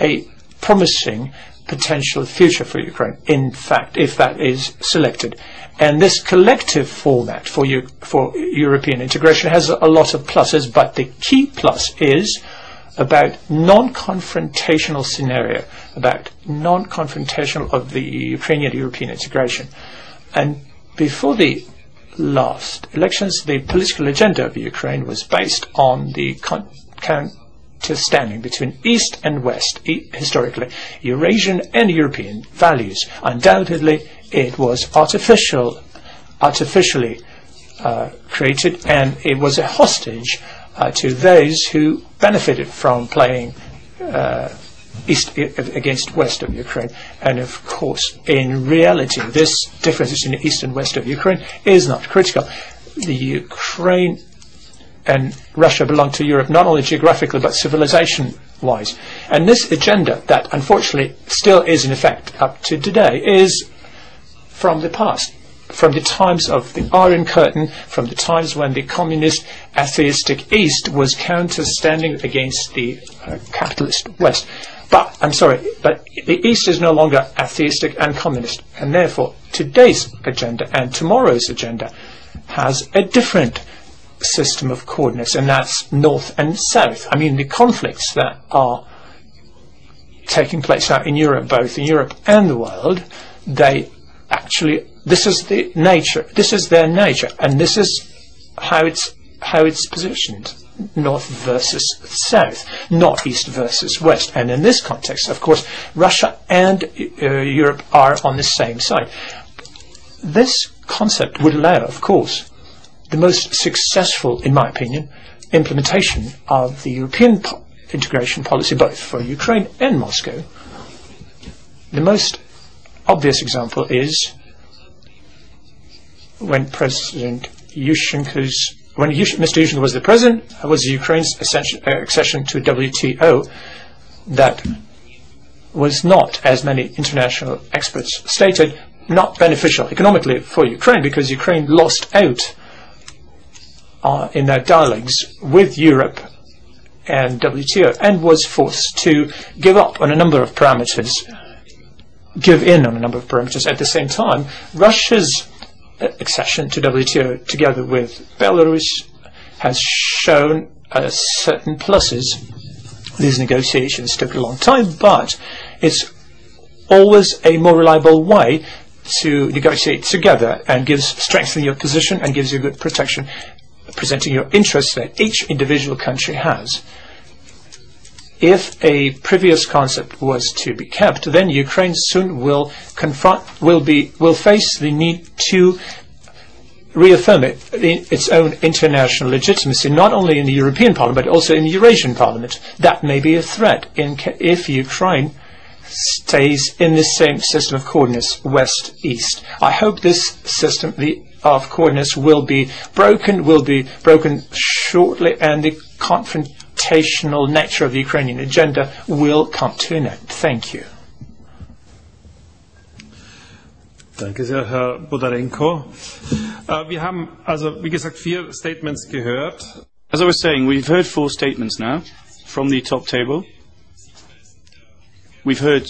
a promising potential future for Ukraine, in fact, if that is selected. And this collective format for, you, for European integration has a lot of pluses, but the key plus is about non-confrontational scenario, about non-confrontational of the Ukrainian-European integration. And before the last elections, the political agenda of Ukraine was based on the counterstanding between East and West, e historically, Eurasian and European values. Undoubtedly, it was artificial, artificially uh, created, and it was a hostage uh, to those who benefited from playing uh, east against west of Ukraine. And of course, in reality, this difference between east and west of Ukraine is not critical. The Ukraine and Russia belong to Europe not only geographically but civilization-wise. And this agenda that unfortunately still is in effect up to today is from the past from the times of the Iron Curtain, from the times when the communist atheistic East was counterstanding against the uh, capitalist West. But, I'm sorry, but the East is no longer atheistic and communist, and therefore today's agenda and tomorrow's agenda has a different system of coordinates, and that's North and South. I mean, the conflicts that are taking place now in Europe, both in Europe and the world, they actually, this is the nature, this is their nature, and this is how it's, how it's positioned north versus south, not east versus west. And in this context, of course, Russia and uh, Europe are on the same side. This concept would allow, of course, the most successful, in my opinion, implementation of the European po integration policy, both for Ukraine and Moscow. The most obvious example is when President Yushchenko's when Mr. Yushchenko was the president, was Ukraine's uh, accession to WTO that was not, as many international experts stated, not beneficial economically for Ukraine because Ukraine lost out uh, in their dialogues with Europe and WTO and was forced to give up on a number of parameters, give in on a number of parameters. At the same time, Russia's accession to WTO together with Belarus has shown uh, certain pluses. These negotiations took a long time, but it's always a more reliable way to negotiate together and gives strengthen your position and gives you good protection, presenting your interests that each individual country has if a previous concept was to be kept, then Ukraine soon will confront, will be, will face the need to reaffirm it, its own international legitimacy, not only in the European Parliament, but also in the Eurasian Parliament. That may be a threat in if Ukraine stays in the same system of coordinates, west-east. I hope this system the, of coordinates will be broken, will be broken shortly, and the confrontational nature of the Ukrainian agenda will come to an end. Thank you. Danke sehr, Herr Bondarenko. Uh, wir haben also, wie gesagt, vier Statements gehört. As I was saying, we've heard four statements now from the top table. We've heard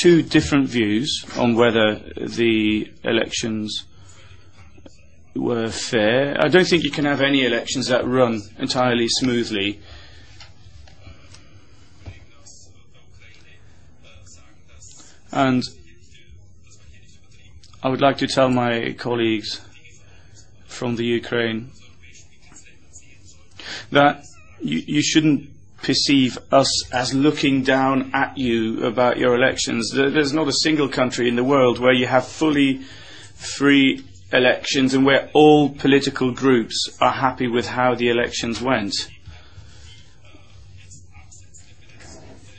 two different views on whether the elections were fair. I don't think you can have any elections that run entirely smoothly. And I would like to tell my colleagues from the Ukraine that you, you shouldn't perceive us as looking down at you about your elections. There's not a single country in the world where you have fully free elections and where all political groups are happy with how the elections went.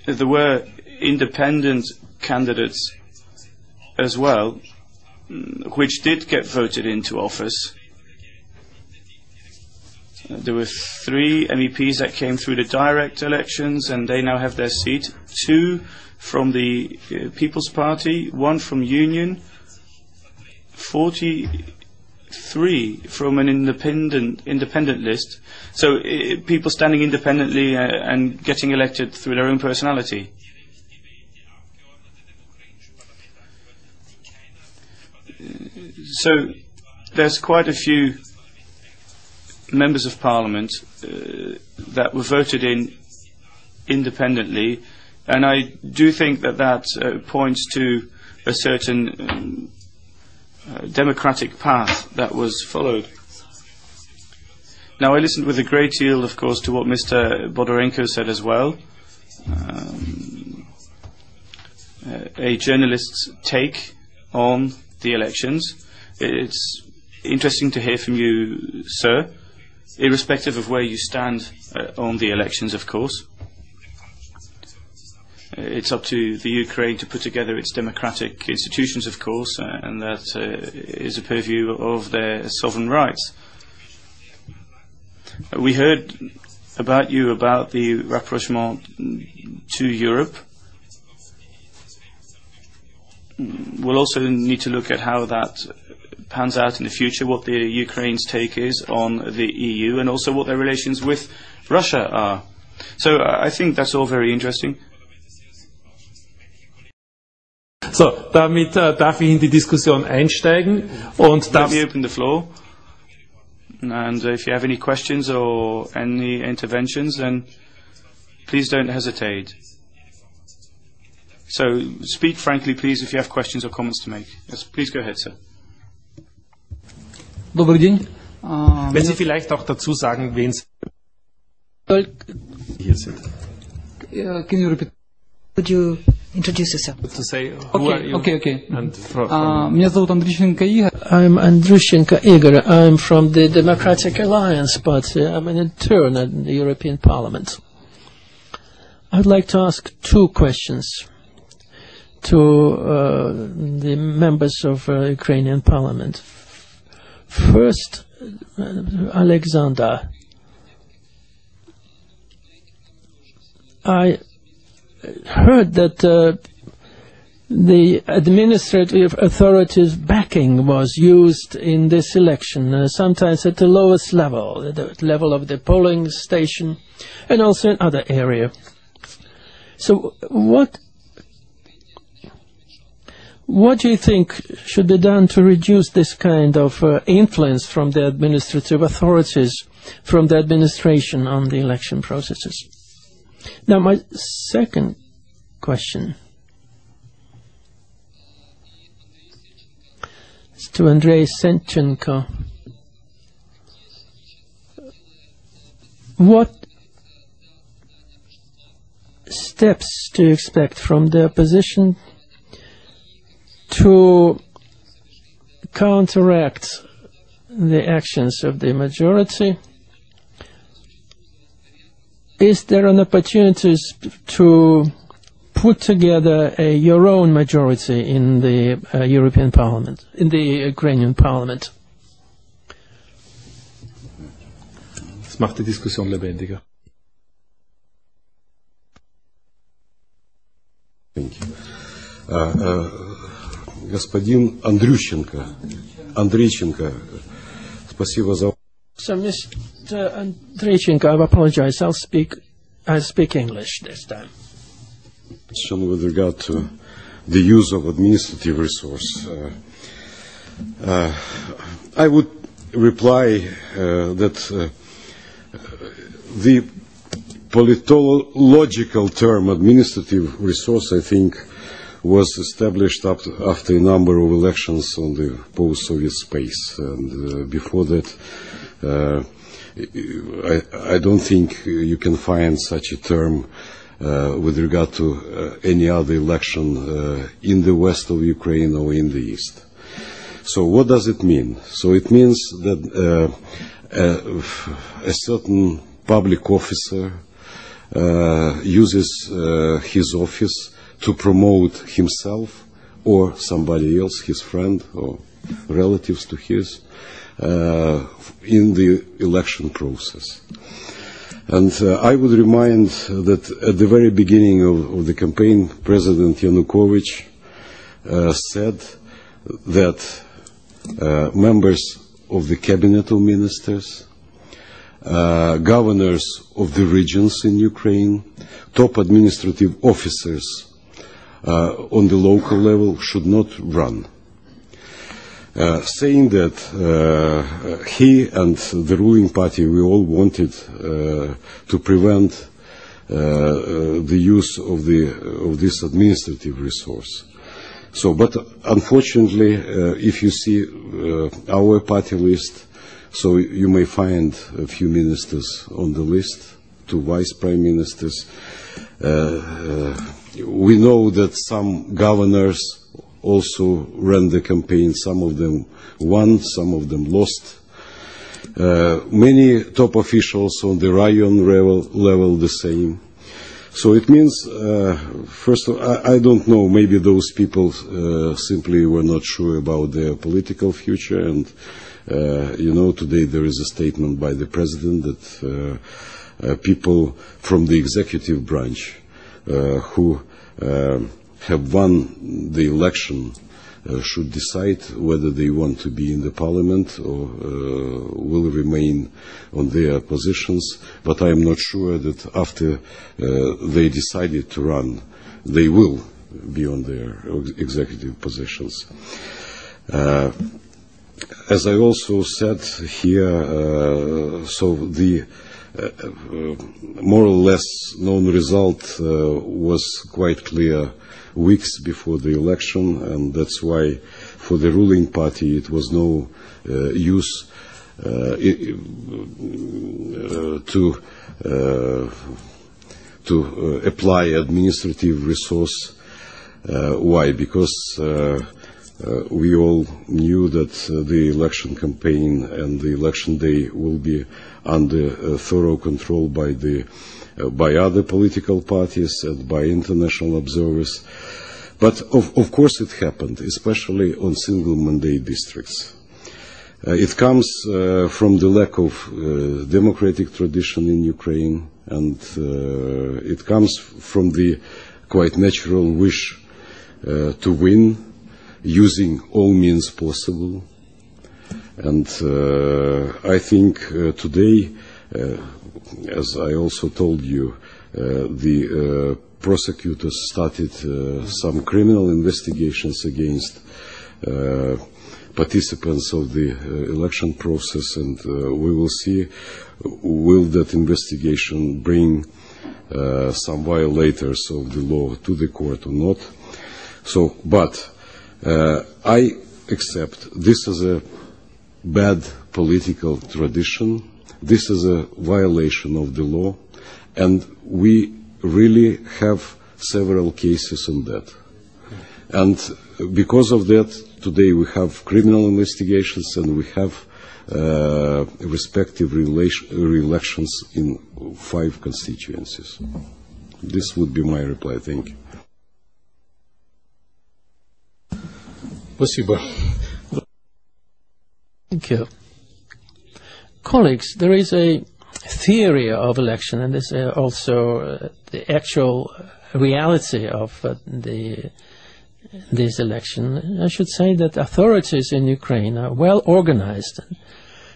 There were independent candidates as well, which did get voted into office. There were three MEPs that came through the direct elections, and they now have their seat. Two from the uh, People's Party, one from Union, 43 from an independent independent list. So people standing independently uh, and getting elected through their own personality. So there's quite a few members of parliament uh, that were voted in independently, and I do think that that uh, points to a certain um, democratic path that was followed. Now, I listened with a great deal, of course, to what Mr. Bondarenko said as well. Um, uh, a journalist's take on the elections. It's interesting to hear from you, sir, irrespective of where you stand uh, on the elections, of course. It's up to the Ukraine to put together its democratic institutions, of course, uh, and that uh, is a purview of their sovereign rights. We heard about you about the rapprochement to Europe. We'll also need to look at how that pans out in the future, what the Ukraine's take is on the EU, and also what their relations with Russia are. So uh, I think that's all very interesting. So, damit äh, darf ich in die Diskussion einsteigen und Let darf me open the floor. And if you have any questions or any interventions, then please don't hesitate. So speak frankly, please, if you have questions or comments to make. Yes, please go ahead, sir. Добрый день. А, Wenn меня Sie vielleicht auch dazu sagen, wen Sie зовут- hier sind. э, Can you repeat? Would you introduce yourself? To say, who are Окей, you? окей, окей. And fro- А, from, Меня зовут Андрющенко Игорь. I'm Andrushenko Igor. I'm from the Democratic Alliance Party. I'm an intern at the European Parliament. I'd like to ask two questions to uh, the members of uh, Ukrainian Parliament. First, uh, Alexander, I heard that uh, the administrative authorities' backing was used in this election, uh, sometimes at the lowest level, at the level of the polling station, and also in other area. So, what what do you think should be done to reduce this kind of uh, influence from the administrative authorities, from the administration on the election processes? Now, my second question. Is to Andrei Senchenko. What steps do you expect from the opposition to counteract the actions of the majority? Is there an opportunity to put together a, your own majority in the uh, European Parliament, in the Ukrainian Parliament? das macht die Diskussion lebendiger. Thank you. А, а, господин Андрющенко, Андрейченко, спасибо за so, Mr. Andreychenko, I apologize. I'll speak. I'll speak English this time. question with regard to the use of administrative resource. Uh, uh, I would reply uh, that uh, the politological term administrative resource, I think, was established after a number of elections on the post-Soviet space. And uh, before that, I, I don't think you can find such a term uh, with regard to uh, any other election uh, in the west of Ukraine or in the east. So what does it mean? So it means that uh, a, certain public officer uh, uses uh, his office to promote himself or somebody else, his friend or relatives to his, uh, in the election process. And uh, I would remind that at the very beginning of, of the campaign, President Yanukovych uh, said that uh, members of the cabinet of ministers, uh, governors of the regions in Ukraine, top administrative officers uh, on the local level should not run. Uh, saying that uh, he and the ruling party, we all wanted uh, to prevent uh, uh, the use of, the, of this administrative resource. So, but unfortunately, uh, if you see our party list, so you may find a few ministers on the list, two vice prime ministers. We know that some governors also ran the campaign. Some of them won, some of them lost. Uh, many top officials on the raion level, level the same. So it means, uh, first of all, I, I don't know, maybe those people uh, simply were not sure about their political future. And, uh, you know, today there is a statement by the president that uh, uh, people from the executive branch who uh, have won the election uh, should decide whether they want to be in the parliament or uh, will remain on their positions. But I am not sure that after uh, they decided to run, they will be on their executive positions. Uh, as I also said here, uh, so the uh, more or less known result was quite clear weeks before the election, and that's why for the ruling party it was no uh, use uh, uh, to to apply administrative resource. Why? Because uh, we all knew that uh, the election campaign and the election day will be under uh, thorough control by the by other political parties and by international observers. But of, of course it happened, especially on single mandate districts. Uh, it comes uh, from the lack of uh, democratic tradition in Ukraine, and uh, it comes from the quite natural wish uh, to win using all means possible. And uh, I think today, as I also told you, uh, the uh, prosecutors started uh, some criminal investigations against participants of the election process, and we will see will that investigation bring some violators of the law to the court or not. So, but I accept this as a bad political tradition. This is a violation of the law, and we really have several cases on that. And because of that, today we have criminal investigations and we have uh, respective relation, elections in five constituencies. This would be my reply. Thank you. Спасибо. Thank you. Colleagues, there is a theory of election, and there's uh, also uh, the actual reality of uh, the this election. I should say that authorities in Ukraine are well organized,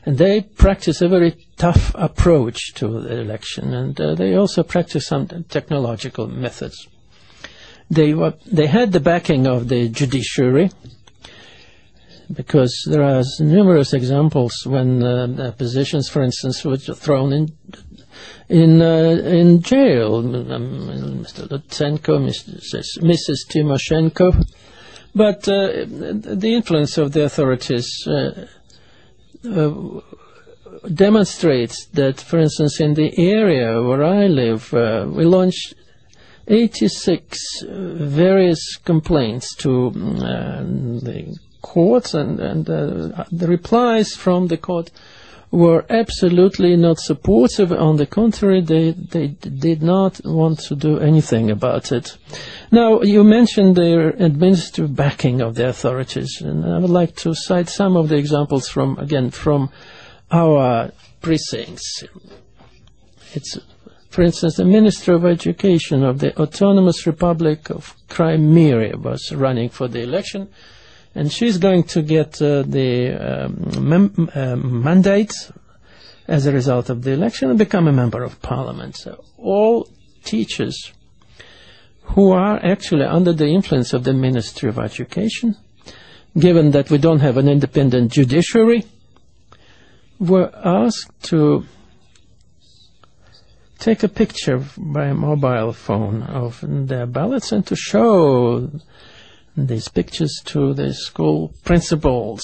and they practice a very tough approach to the election, and uh, they also practice some technological methods. They were, they had the backing of the judiciary because there are numerous examples when uh, the positions, for instance, were thrown in in uh, in jail. Um, Mr. Lutsenko, Mrs. Mrs. Tymoshenko, but uh, the influence of the authorities. Uh, uh, demonstrates that, for instance, in the area where I live, uh, we launched 86 various complaints to the courts, and, and uh, the replies from the court were absolutely not supportive. On the contrary, they, they did not want to do anything about it. Now, you mentioned the administrative backing of the authorities, and I would like to cite some of the examples from, again, from our precincts. It's, for instance, the Minister of Education of the Autonomous Republic of Crimea was running for the election, and she's going to get uh, the um, mem- uh, mandate as a result of the election and become a member of parliament. So all teachers who are actually under the influence of the Ministry of Education, given that we don't have an independent judiciary, were asked to take a picture by a mobile phone of their ballots and to show these pictures to the school principals.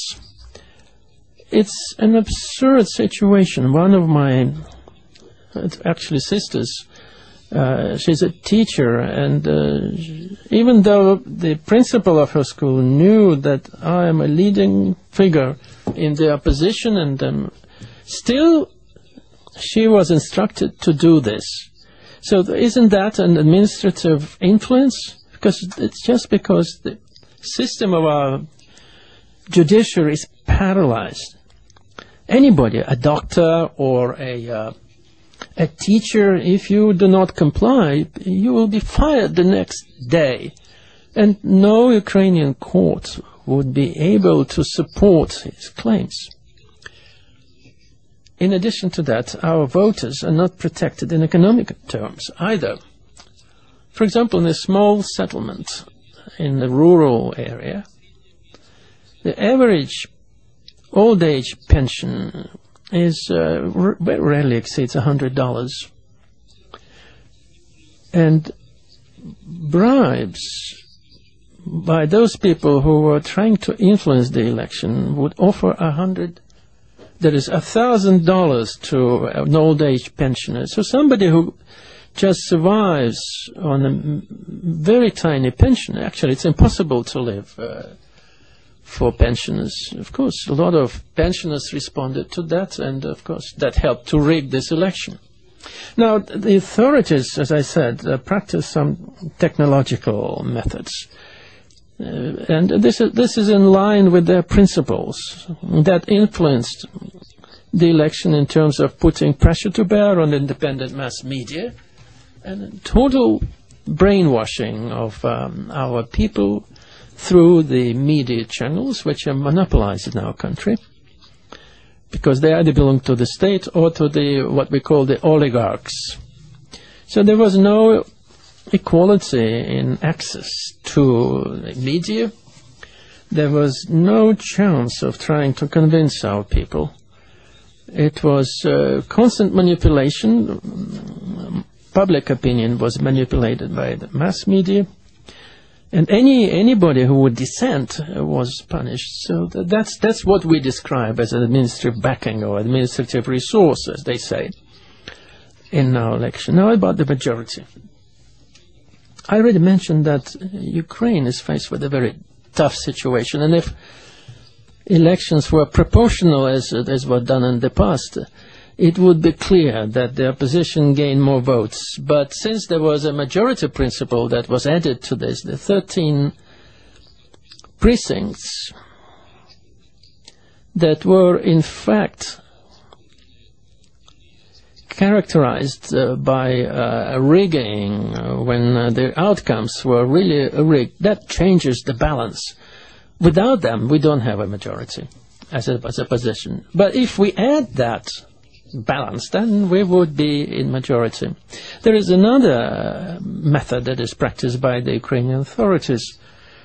It's an absurd situation. One of my, actually sisters, uh, she's a teacher, and uh, even though the principal of her school knew that I am a leading figure in the opposition, and um, still she was instructed to do this. So isn't that an administrative influence? Because it's just because the system of our judiciary is paralyzed. Anybody, a doctor or a uh, a teacher, if you do not comply, you will be fired the next day. And no Ukrainian court would be able to support his claims. In addition to that, our voters are not protected in economic terms either. For example, in a small settlement in a rural area, the average old age pension is uh, r- rarely exceeds $100. And bribes by those people who were trying to influence the election would offer a hundred that is a thousand dollars to an old age pensioner. So somebody who just survives on a very tiny pension, actually it's impossible to live uh, for pensioners. Of course, a lot of pensioners responded to that, and of course that helped to rig this election. Now, the authorities, as I said, uh, practice some technological methods. Uh, and this is, this is in line with their principles that influenced the election in terms of putting pressure to bear on independent mass media total brainwashing of um, our people through the media channels which are monopolized in our country because they either belong to the state or to the what we call the oligarchs. So there was no equality in access to media. There was no chance of trying to convince our people. It was uh, constant manipulation. Public opinion was manipulated by the mass media. And any anybody who would dissent uh, was punished. So th- that's that's what we describe as administrative backing or administrative resources, they say, in our election. Now about the majority. I already mentioned that Ukraine is faced with a very tough situation, and if elections were proportional as as were done in the past, it would be clear that the opposition gained more votes. But since there was a majority principle that was added to this, the 13 precincts that were in fact characterized uh, by uh, rigging uh, when uh, the outcomes were really rigged, that changes the balance. Without them, we don't have a majority as a, as a position. But if we add that balance, then we would be in majority. There is another method that is practiced by the Ukrainian authorities.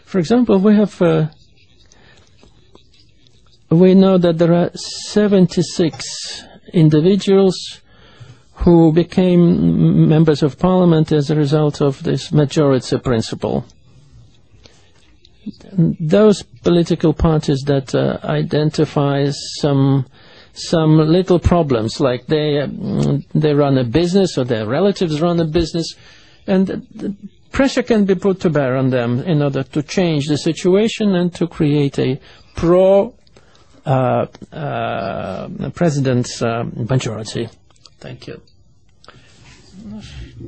For example, we have uh, we know that there are 76 individuals who became members of parliament as a result of this majority principle. Those political parties that uh, identify some some little problems, like they um, they run a business or their relatives run a business, and the pressure can be put to bear on them in order to change the situation and to create a pro uh, uh, president's uh, majority. Thank you.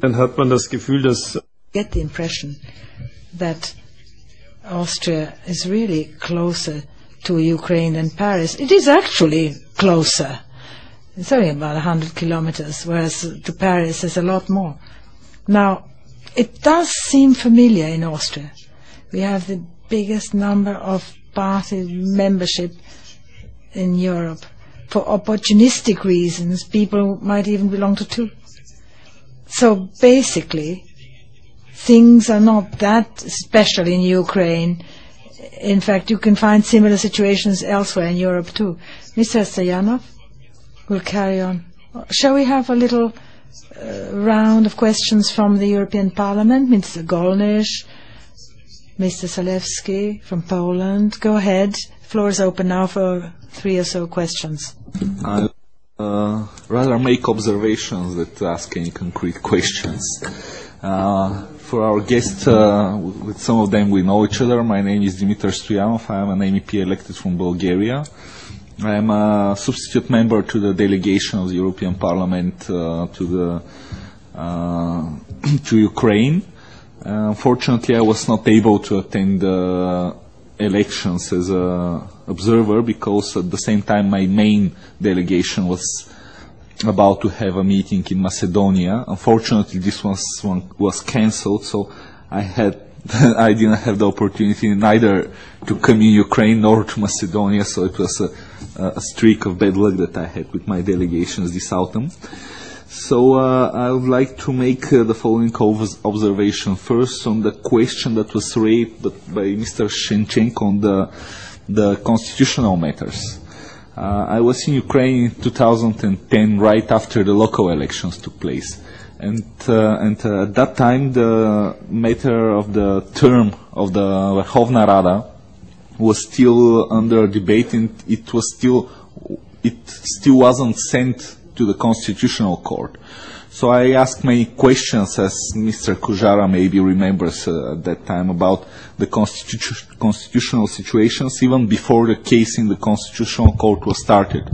Dann hat man das Gefühl, dass Get the impression that Austria is really closer to Ukraine than Paris. It is actually closer. It's only about 100 kilometers, whereas to Paris is a lot more. Now, it does seem familiar in Austria. We have the biggest number of party membership in Europe. For opportunistic reasons, people might even belong to two. So basically, things are not that special in Ukraine. In fact, you can find similar situations elsewhere in Europe too. Mr. Stoyanov will carry on. Shall we have a little uh, round of questions from the European Parliament? Mr. Gollnisch, Mr. Zalewski from Poland. Go ahead. Floor is open now for three or so questions. I uh, rather make observations that ask any concrete questions. Uh, for our guests, uh, with some of them we know each other. My name is Dimitar Stoyanov. I am an MEP elected from Bulgaria. I am a substitute member to the delegation of the European Parliament uh, to the uh, to Ukraine. Unfortunately, I was not able to attend the elections as an observer because at the same time my main delegation was about to have a meeting in Macedonia. Unfortunately, this one was cancelled, so I had I didn't have the opportunity neither to come in Ukraine nor to Macedonia. So it was a, a streak of bad luck that I had with my delegations this autumn. So uh, I would like to make uh, the following observation first on the question that was raised by Mr. Senchenko on the the constitutional matters. Uh, I was in Ukraine in 2010, right after the local elections took place. And, uh, and uh, at that time, the matter of the term of the Verkhovna Rada was still under debate, and it was still, it still wasn't sent to the Constitutional Court. So I asked many questions, as Mr. Kozhara maybe remembers uh, at that time, about the constitu- constitutional situations, even before the case in the Constitutional Court was started.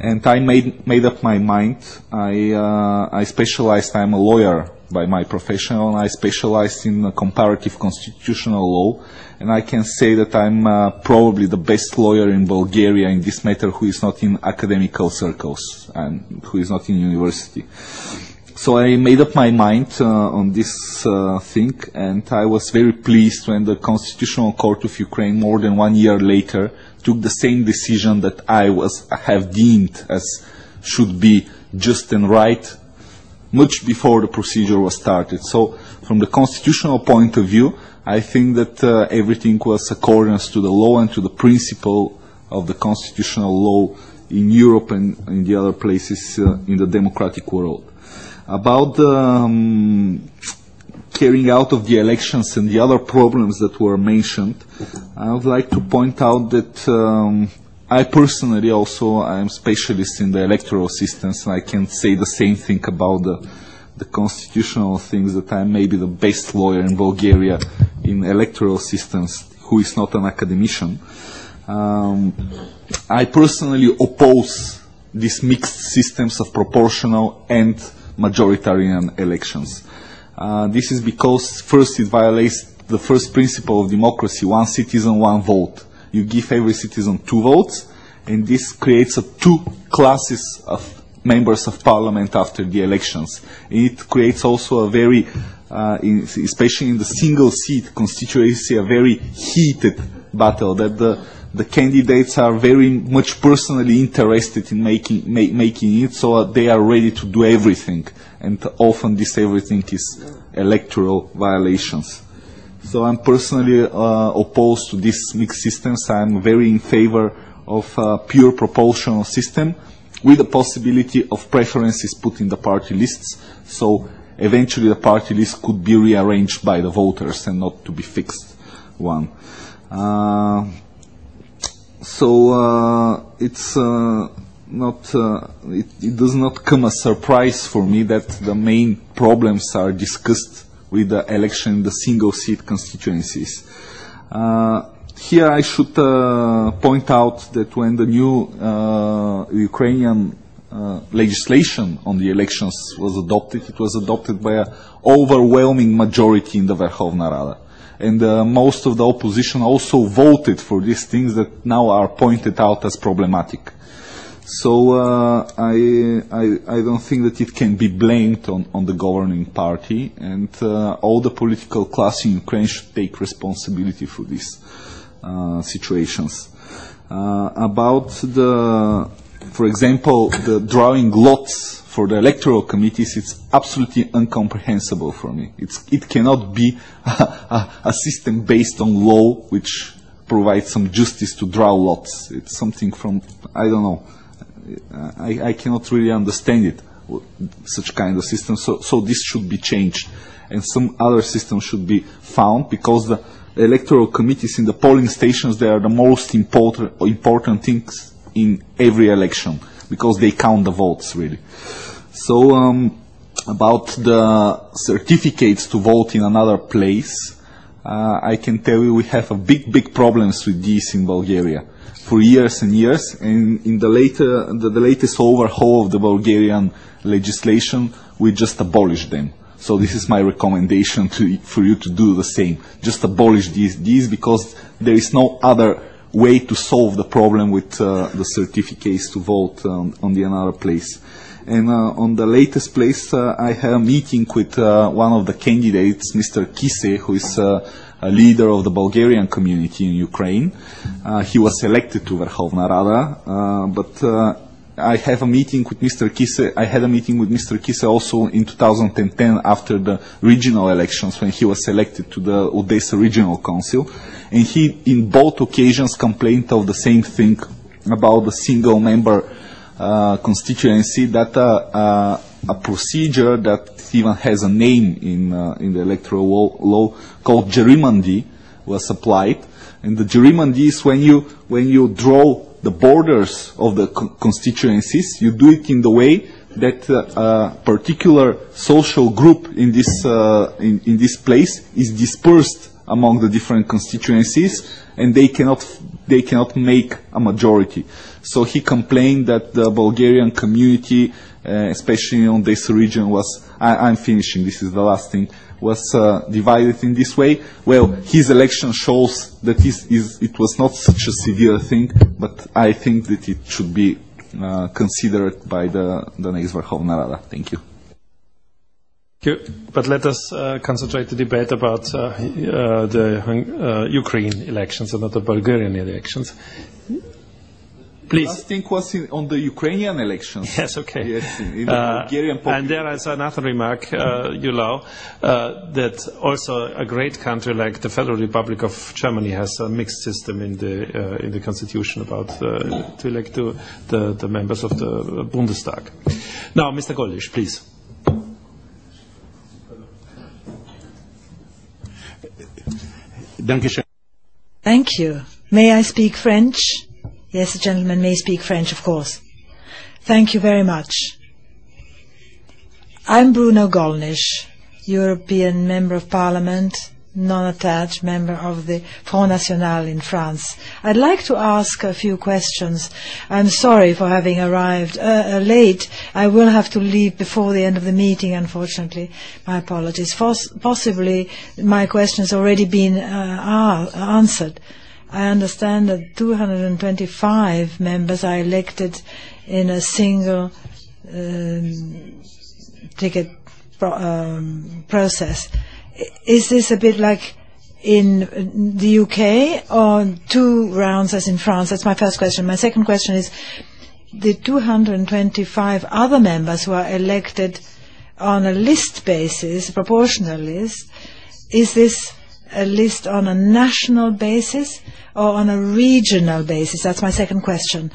And I made, made up my mind. I, uh, I specialized, I'm a lawyer by my profession, and I specialized in comparative constitutional law. And I can say that I'm uh, probably the best lawyer in Bulgaria in this matter who is not in academical circles and who is not in university. So I made up my mind uh, on this uh, thing, and I was very pleased when the Constitutional Court of Ukraine, more than one year later, took the same decision that I was have deemed as should be just and right, much before the procedure was started. So, from the constitutional point of view, I think that uh, everything was accordance to the law and to the principle of the constitutional law in Europe and in the other places uh, in the democratic world about the um, carrying out of the elections and the other problems that were mentioned, I would like to point out that um, I personally also am specialist in the electoral systems, and I can say the same thing about the the constitutional things that I'm maybe the best lawyer in Bulgaria in electoral systems, who is not an academician. Um, I personally oppose these mixed systems of proportional and majoritarian elections. Uh, this is because first it violates the first principle of democracy, one citizen, one vote. You give every citizen two votes, and this creates two classes of members of parliament after the elections. It creates also a very, uh, in, especially in the single seat constituency, a very heated battle that the the candidates are very much personally interested in making ma- making it, so they are ready to do everything, and often this everything is electoral violations. So I'm personally uh, opposed to these mixed systems. I'm very in favor of a pure proportional system with the possibility of preferences put in the party lists. So eventually the party list could be rearranged by the voters and not to be fixed one. Uh, so uh, it's uh, not uh, it, it does not come as a surprise for me that the main problems are discussed with the election in the single seat constituencies. Uh, here I should uh, point out that when the new uh, Ukrainian legislation on the elections was adopted, it was adopted by an overwhelming majority in the Verkhovna Rada. And uh, most of the opposition also voted for these things that now are pointed out as problematic. So uh, I, I, I don't think that it can be blamed on, on the governing party, and uh, all the political class in Ukraine should take responsibility for these uh, situations. Uh, about the, for example, the drawing lots for the electoral committees, it's absolutely incomprehensible for me. It's, it cannot be a, a, a system based on law which provides some justice to draw lots. It's something from, I don't know, I, I cannot really understand it, such kind of system. So, so this should be changed. And some other system should be found because the electoral committees in the polling stations, they are the most important, important things in every election because they count the votes, really. So um, about the certificates to vote in another place, uh, I can tell you we have a big, big problems with these in Bulgaria for years and years. And in the, later, the, the latest overhaul of the Bulgarian legislation, we just abolished them. So this is my recommendation to, for you to do the same. Just abolish these, these because there is no other way to solve the problem with uh, the certificates to vote um, on the another place. And uh, on the latest place, uh, I had a meeting with uh, one of the candidates, Mr. Kisse, who is uh, a leader of the Bulgarian community in Ukraine. Uh, he was elected to Verkhovna Rada, but I have a meeting with Mr. Kisse. I had a meeting with Mr. Kisse also in 2010 after the regional elections when he was elected to the Odessa Regional Council. And he, in both occasions, complained of the same thing about the single member uh, constituency that uh, uh, a procedure that even has a name in, uh, in the electoral law, law called gerrymandy was applied. And the gerrymandy is when you, when you draw the borders of the co constituencies, you do it in the way that uh, a particular social group in this, uh, in, in this place is dispersed among the different constituencies and they cannot, they cannot make a majority. So he complained that the Bulgarian community, uh, especially on this region, was, I, I'm finishing, this is the last thing, was uh, divided in this way. Well, his election shows that is, is, it was not such a severe thing, but I think that it should be uh, considered by the, the next Verkhovna Rada. Thank you. But let us uh, concentrate the debate about uh, uh, the uh, Ukraine elections and not the Bulgarian elections. Please. Last thing was in, on the Ukrainian elections. Yes, okay. Yes, in, in the Uh, Bulgarian and there is another remark, uh, Yulau, uh, that also a great country like the Federal Republic of Germany has a mixed system in the uh, in the constitution about uh, to elect to the, the members of the Bundestag. Now, Mr. Gollnisch, please. Thank you. May I speak French? Yes, the gentleman may speak French, of course. Thank you very much. I'm Bruno Gollnisch, European Member of Parliament, non-attached member of the Front National in France. I'd like to ask a few questions. I'm sorry for having arrived uh, uh, late. I will have to leave before the end of the meeting, unfortunately. My apologies. Poss- possibly my question has already been uh, answered. I understand that 225 members are elected in a single um, ticket um, process. Is this a bit like in the UK or two rounds as in France? That's my first question. My second question is the 225 other members who are elected on a list basis, proportional list, is this a list on a national basis or on a regional basis? That's my second question.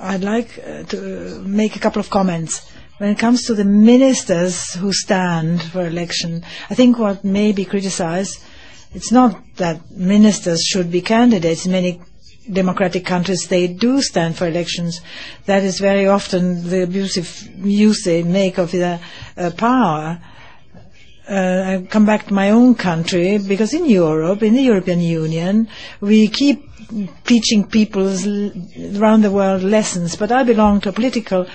I'd like uh, to make a couple of comments. When it comes to the ministers who stand for election, I think what may be criticized, it's not that ministers should be candidates. In many democratic countries, they do stand for elections. That is very often the abusive use they make of their uh, power. Uh, I come back to my own country because in Europe, in the European Union, we keep teaching people around the world lessons. But I belong to a political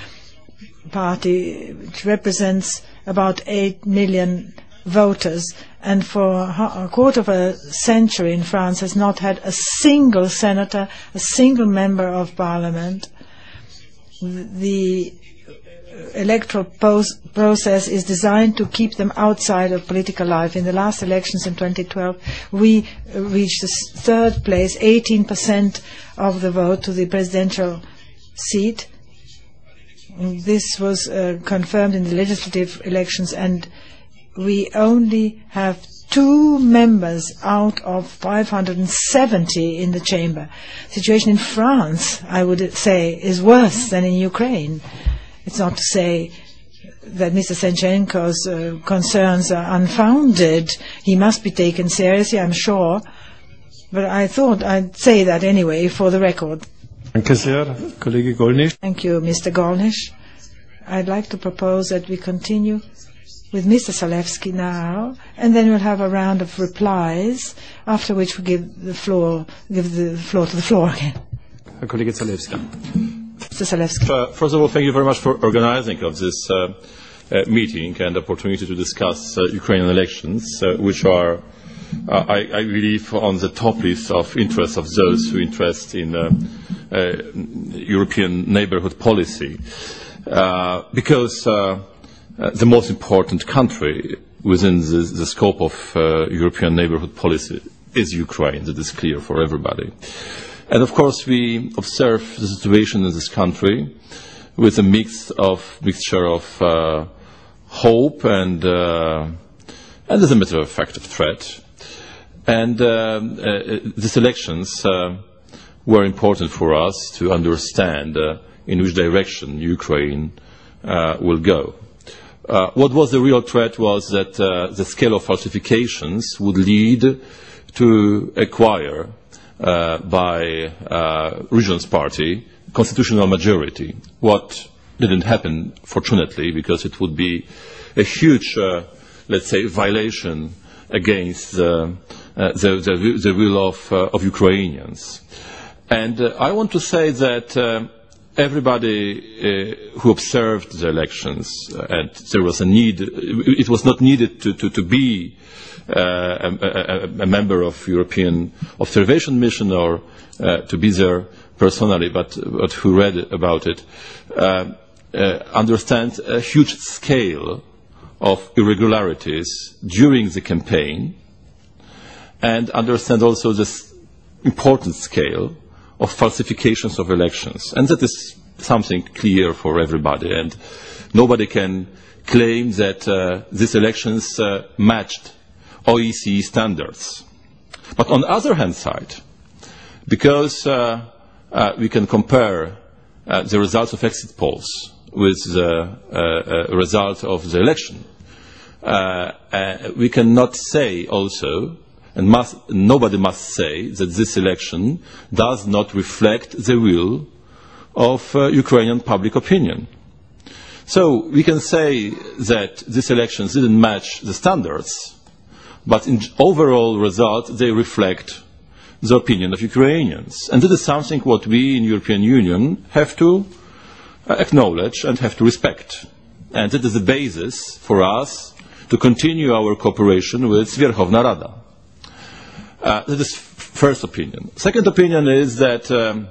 party which represents about 8 million voters and for a quarter of a century in France has not had a single senator, a single member of parliament. The electoral process is designed to keep them outside of political life. In the last elections in 2012, we reached the third place, 18% of the vote to the presidential seat. This was uh, confirmed in the legislative elections, and we only have two members out of 570 in the chamber. The situation in France, I would say, is worse than in Ukraine. It's not to say that Mr. Senchenko's uh, concerns are unfounded. He must be taken seriously, I'm sure. But I thought I'd say that anyway for the record. Danke sehr, Kollege Gollnisch. Thank you, Mr. Gollnisch. I'd like to propose that we continue with Mr. Zalewski now, and then we'll have a round of replies, after which we give the floor, give the floor to the floor again. Herr Kollege Zalewski. Mr. Uh, first of all, thank you very much for organizing of this uh, uh, meeting and opportunity to discuss uh, Ukrainian elections, uh, which are, uh, I, I believe, on the top list of interest of those who interest in European neighborhood policy. Because the most important country within the, the scope of European neighborhood policy is Ukraine. That is clear for everybody. And of course, we observe the situation in this country with a mix of mixture of uh, hope and uh, and as a matter of fact, of threat. And um, uh, these elections uh, were important for us to understand uh, in which direction Ukraine uh, will go. Uh, what was the real threat was that uh, the scale of falsifications would lead to acquire uh, by uh, Regions Party constitutional majority. What didn't happen, fortunately, because it would be a huge, uh, let's say, violation against the, uh, the, the, will of, uh, of Ukrainians. And uh, I want to say that uh, everybody uh, who observed the elections, uh, and there was a need, it was not needed to, to, to be uh, a, a, a member of European observation mission or uh, to be there personally, but, but who read about it, uh, uh, understand a huge scale of irregularities during the campaign and understand also this important scale of falsifications of elections. And that is something clear for everybody. And nobody can claim that uh, these elections uh, matched OECD standards. But on the other hand side, because uh, uh, we can compare uh, the results of exit polls with the uh, result of the election, we cannot say also and must, nobody must say that this election does not reflect the will of uh, Ukrainian public opinion. So we can say that these elections didn't match the standards, but in overall result they reflect the opinion of Ukrainians. And this is something what we in European Union have to uh, acknowledge and have to respect. And that is the basis for us to continue our cooperation with Verkhovna Rada. Uh, is first opinion. Second opinion is that, um,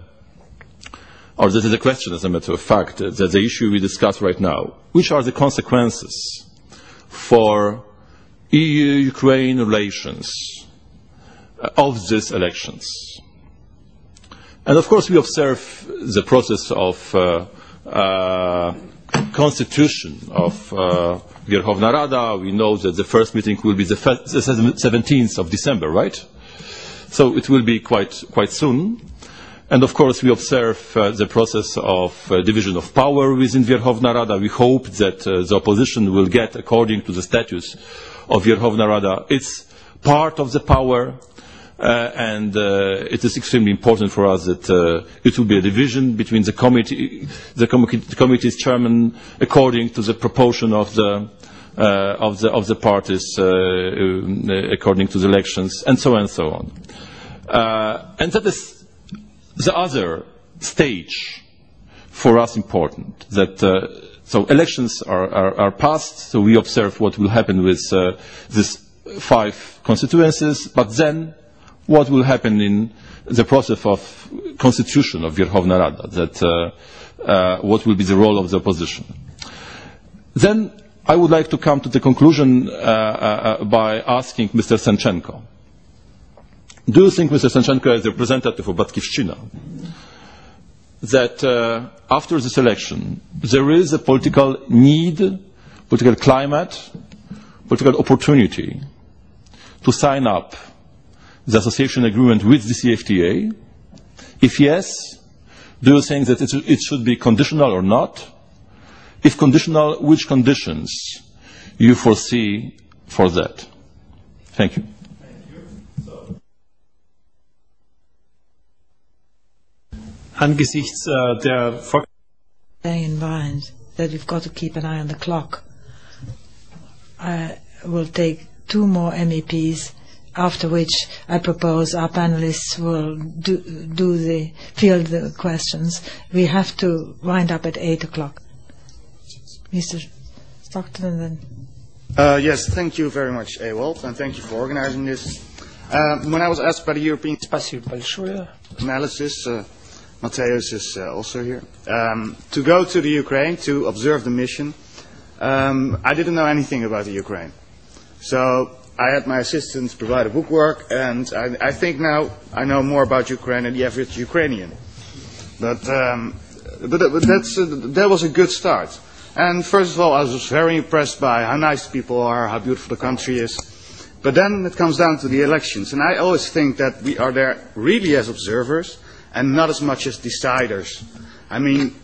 or this is a question as a matter of fact, uh, that the issue we discuss right now, which are the consequences for EU-Ukraine relations uh, of these elections? And of course we observe the process of uh, uh, constitution of uh, Verkhovna Rada. We know that the first meeting will be the, the 17th of December, right? So it will be quite, quite soon. And of course, we observe uh, the process of uh, division of power within Verkhovna Rada. We hope that uh, the opposition will get, according to the statutes of Verkhovna Rada, its part of the power. Uh, and uh, it is extremely important for us that uh, it will be a division between the committee, the, the committee's chairman, according to the proportion of the of, the, of the parties uh, uh, according to the elections, and so on and so on. Uh, and that is the other stage for us important, that uh, so elections are, are, are passed, so we observe what will happen with uh, these five constituencies, but then what will happen in the process of constitution of Verkhovna Rada, that uh, uh, what will be the role of the opposition. Then I would like to come to the conclusion uh, uh, by asking Mr. Senchenko. Do you think, Mr. Senchenko, as representative of Batkivshchina, that uh, after this election there is a political need, political climate, political opportunity to sign up the association agreement with the CFTA? If yes, do you think that it, it should be conditional or not? If conditional, which conditions you foresee for that? Thank you. Angesichts äh, der Vor bearing in mind that we've got to keep an eye on the clock. I will take two more MEPs, after which I propose our panelists will do, do the field the questions. We have to wind up at eight o'clock. Mr. Stockton, then. Uh, yes, thank you very much, Ewald, and thank you for organizing this. Uh, when I was asked by the European Спасибо большое. analysis, uh, Mateusz is also here, um, to go to the Ukraine to observe the mission, um, I didn't know anything about the Ukraine. So I had my assistants provide a bookwork, and I, I, think now I know more about Ukraine than the average Ukrainian. But, um, but, but that was a good start. And first of all, I was very impressed by how nice people are, how beautiful the country is. But then it comes down to the elections. And I always think that we are there really as observers and not as much as deciders. I mean,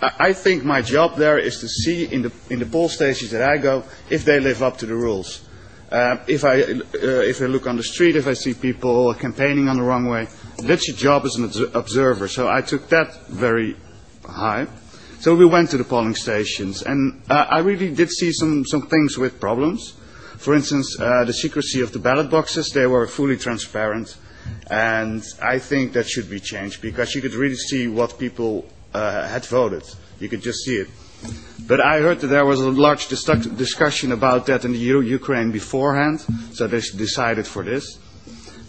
I think my job there is to see in the, in the poll stations that I go if they live up to the rules. Uh, if, I, uh, if I look on the street, if I see people campaigning on the wrong way, that's your job as an observer. So I took that very high. So we went to the polling stations, and uh, I really did see some, some things with problems. For instance, uh, the secrecy of the ballot boxes, they were fully transparent. And I think that should be changed because you could really see what people uh, had voted. You could just see it. But I heard that there was a large dis- discussion about that in the Ukraine beforehand, so they decided for this.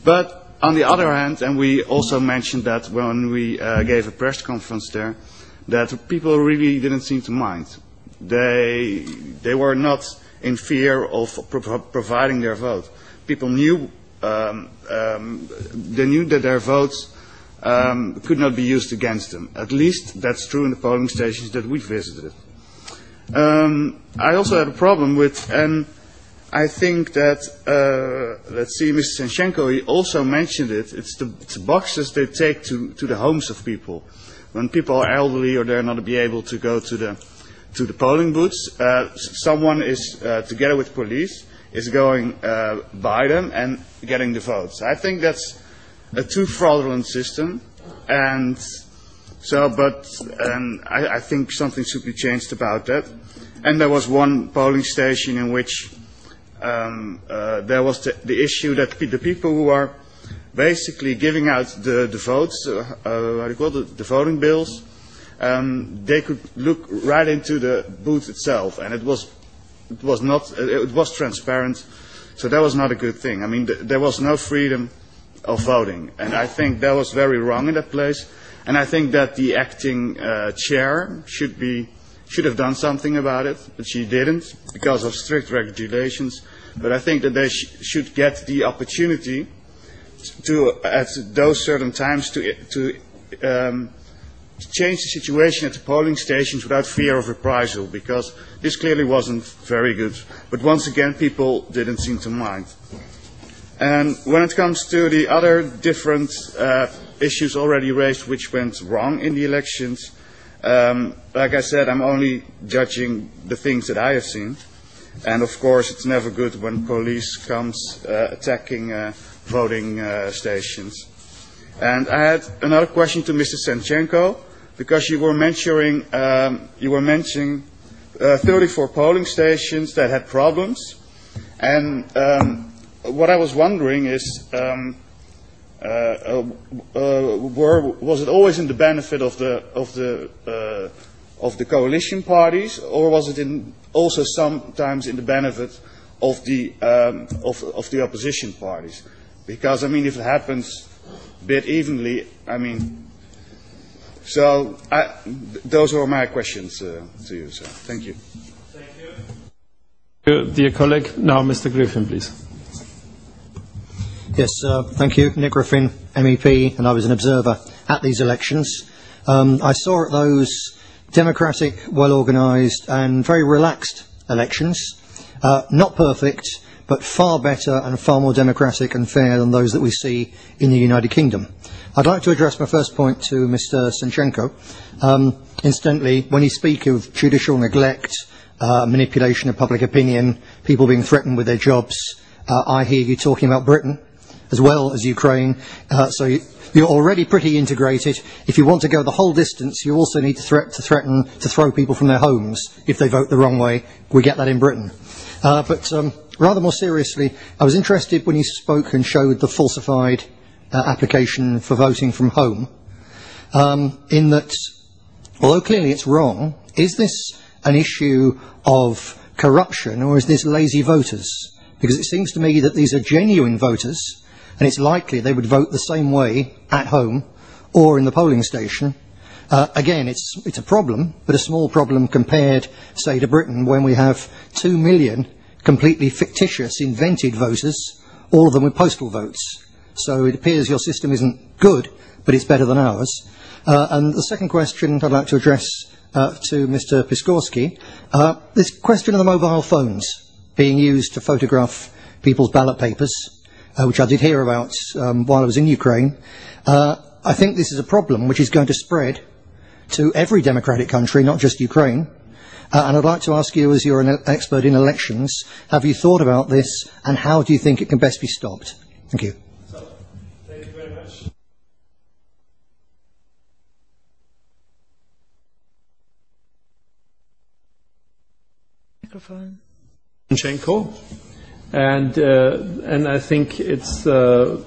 But on the other hand, and we also mentioned that when we uh, gave a press conference there, that people really didn't seem to mind. They, they were not in fear of pro- providing their vote. People knew, um, um, they knew that their votes um, could not be used against them. At least that's true in the polling stations that we visited. I also had a problem with, and I think that, uh, let's see, Mr. Senchenko, he also mentioned it, it's the, it's the boxes they take to the homes of people. When people are elderly or they're not be able to go to the, to the polling booths, uh, someone is, uh, together with police, is going uh, by them and getting the votes. I think that's a too fraudulent system, and so, but I, I think something should be changed about that. And there was one polling station in which um, uh, there was the, the issue that the people who are basically giving out the, the votes, uh, uh, do you call it, the voting bills, um, they could look right into the booth itself, and it was it was not it was transparent, so that was not a good thing. I mean, th- there was no freedom of voting, and I think that was very wrong in that place. And I think that the acting uh, chair should be should have done something about it, but she didn't because of strict regulations. But I think that they sh- should get the opportunity to, at those certain times, to to um, change the situation at the polling stations without fear of reprisal, because this clearly wasn't very good. But once again, people didn't seem to mind. And when it comes to the other different uh, issues already raised which went wrong in the elections, um, like I said, I'm only judging the things that I have seen. And of course, it's never good when police comes uh, attacking uh, voting uh, stations. And I had another question to Mr. Senchenko, because you were mentioning, um, you were mentioning uh, 34 polling stations that had problems. And um, what I was wondering is, um, uh, uh, were, was it always in the benefit of the of the of the coalition parties, or was it in also sometimes in the benefit of the um, of, of the opposition parties? Because I mean, if it happens a bit evenly, I mean, so I, those were my questions uh, to you. So thank you. Uh, Dear colleague, now Mr. Griffin, please. Yes, uh, thank you. Nick Griffin, MEP, and I was an observer at these elections. Um, I saw at those democratic, well organised and very relaxed elections. Uh, not perfect, but far better and far more democratic and fair than those that we see in the United Kingdom. I'd like to address my first point to Mr. Senchenko. Um, incidentally, when you speak of judicial neglect, uh, manipulation of public opinion, people being threatened with their jobs, uh, I hear you talking about Britain as well as Ukraine. Uh, so you, you're already pretty integrated. If you want to go the whole distance, you also need to, threat, to threaten to throw people from their homes if they vote the wrong way. We get that in Britain. Uh, but um, rather more seriously, I was interested when you spoke and showed the falsified uh, application for voting from home, um, in that, although clearly it's wrong, is this an issue of corruption or is this lazy voters? Because it seems to me that these are genuine voters and it's likely they would vote the same way at home or in the polling station. Uh, again, it's, it's a problem, but a small problem compared, say, to Britain, when we have two million completely fictitious, invented voters, all of them with postal votes. So it appears your system isn't good, but it's better than ours. Uh, and the second question I'd like to address uh, to Mr. Piskorski, uh, this question of the mobile phones being used to photograph people's ballot papers uh, which I did hear about um, while I was in Ukraine. Uh, I think this is a problem which is going to spread to every democratic country, not just Ukraine. Uh, and I'd like to ask you, as you're an expert in elections, have you thought about this and how do you think it can best be stopped? Thank you. Thank you very much. Microphone. Senchenko. And, uh, and I think it's uh,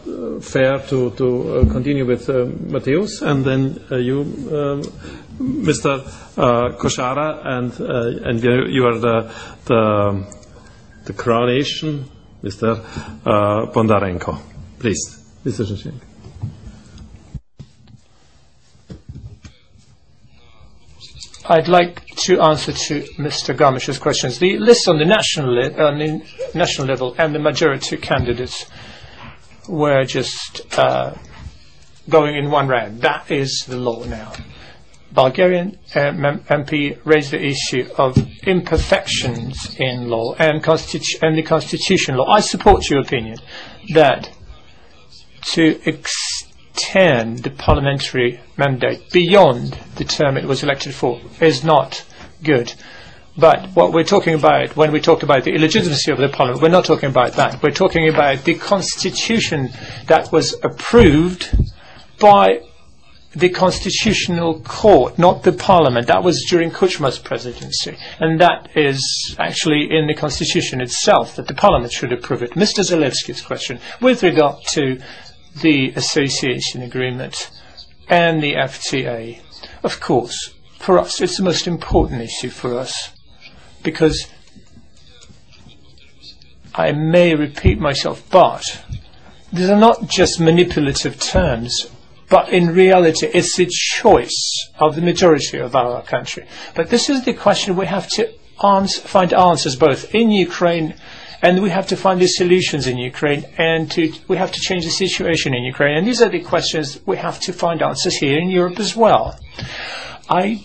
fair to, to uh, continue with uh, Mateusz and then you, um, Mr. Uh, Kozhara, and, and you, are the, the, the coronation, Mr. Bondarenko. Please, Mr. Senchenko. I'd like to answer to Mr. Gollnisch's questions. The list on the national, on the national level and the majority candidates were just uh, going in one round. That is the law now. Bulgarian um, MP raised the issue of imperfections in law and, constitu- and the constitution law. I support your opinion that to extend the parliamentary mandate beyond the term it was elected for is not good. But what we're talking about when we talk about the illegitimacy of the parliament, we're not talking about that. We're talking about the constitution that was approved by the constitutional court, not the parliament. That was during Kuchma's presidency. And that is actually in the constitution itself, that the parliament should approve it. Mr. Zalewski's question, with regard to the association agreement and the FTA, of course, for us, it's the most important issue for us because I may repeat myself, but these are not just manipulative terms, but in reality, it's the choice of the majority of our country. But this is the question we have to ans- find answers both in Ukraine and we have to find the solutions in Ukraine and to, we have to change the situation in Ukraine. And these are the questions we have to find answers here in Europe as well. I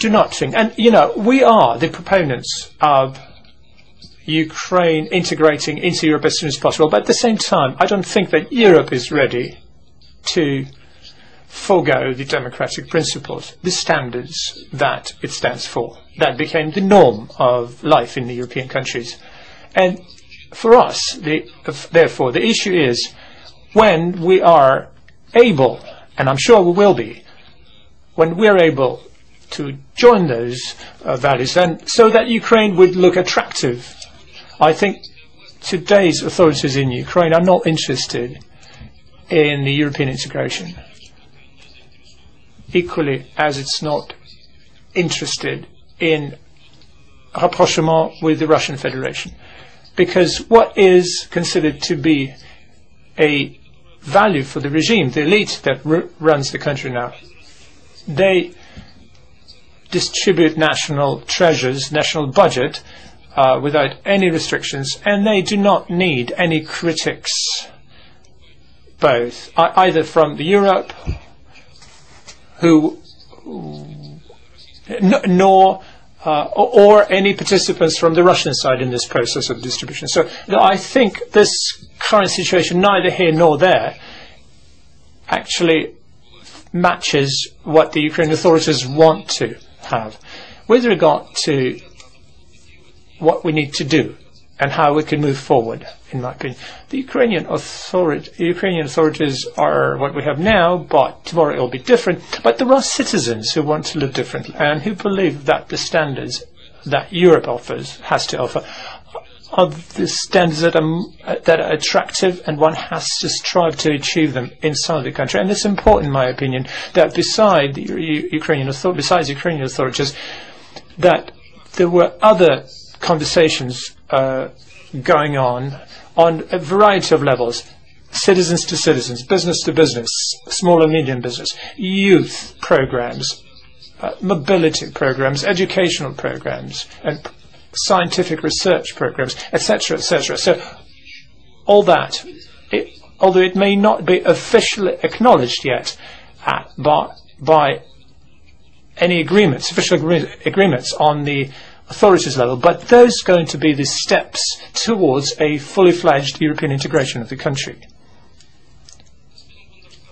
do not think, and you know, we are the proponents of Ukraine integrating into Europe as soon as possible, but at the same time, I don't think that Europe is ready to forego the democratic principles, the standards that it stands for. That became the norm of life in the European countries. And for us, the, therefore, the issue is when we are able, and I'm sure we will be, when we are able to join those uh, values, and so that Ukraine would look attractive. I think today's authorities in Ukraine are not interested in the European integration, equally as it's not interested in rapprochement with the Russian Federation. Because what is considered to be a value for the regime, the elite that runs the country now, they distribute national treasures, national budget, uh, without any restrictions, and they do not need any critics, both either from Europe, who, nor uh, or any participants from the Russian side in this process of distribution. So I think this current situation, neither here nor there, actually matches what the Ukrainian authorities want to have. With regard to what we need to do and how we can move forward, in my opinion. The Ukrainian, authority, Ukrainian authorities are what we have now, but tomorrow it will be different. But there are citizens who want to live differently and who believe that the standards that Europe offers, has to offer, are the standards that are, that are attractive and one has to strive to achieve them inside the country. And it's important, in my opinion, that beside the Ukrainian besides Ukrainian authorities, that there were other conversations uh, going on on a variety of levels citizens to citizens, business to business, small and medium business, youth programs, uh, mobility programs, educational programs, and scientific research programs, etc., etc. So all that, it, although it may not be officially acknowledged yet at, by, by any agreements, official agree- agreements on the authorities level, but those are going to be the steps towards a fully fledged European integration of the country.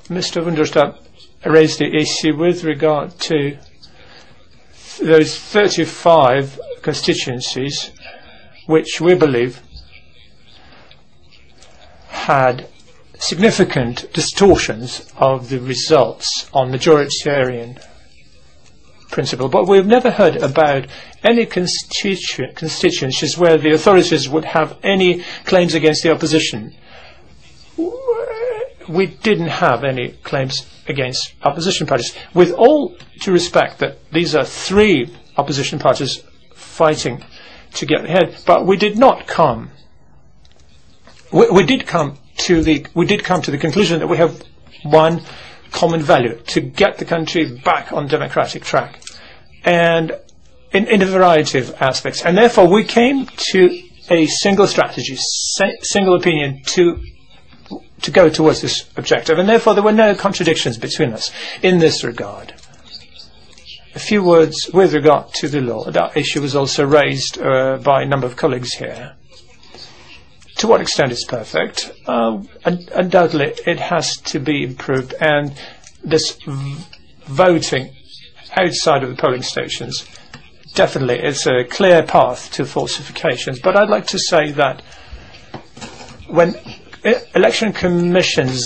Mr. Wunderstadt raised the issue with regard to those 35 constituencies which we believe had significant distortions of the results on majoritarian principle. But we've never heard about any constitu constituencies where the authorities would have any claims against the opposition. We didn't have any claims against opposition parties. With all due respect that these are three opposition parties fighting to get ahead, but we did not come. We, we did come to the we did come to the conclusion that we have one common value to get the country back on democratic track and in, in a variety of aspects. And therefore, we came to a single strategy, single opinion to to go towards this objective. And therefore, there were no contradictions between us in this regard. A few words with regard to the law. That issue was also raised uh, by a number of colleagues here. To what extent it's perfect? Uh, undoubtedly, it has to be improved. And this voting outside of the polling stations. Definitely, it's a clear path to falsifications. But I'd like to say that when election commissions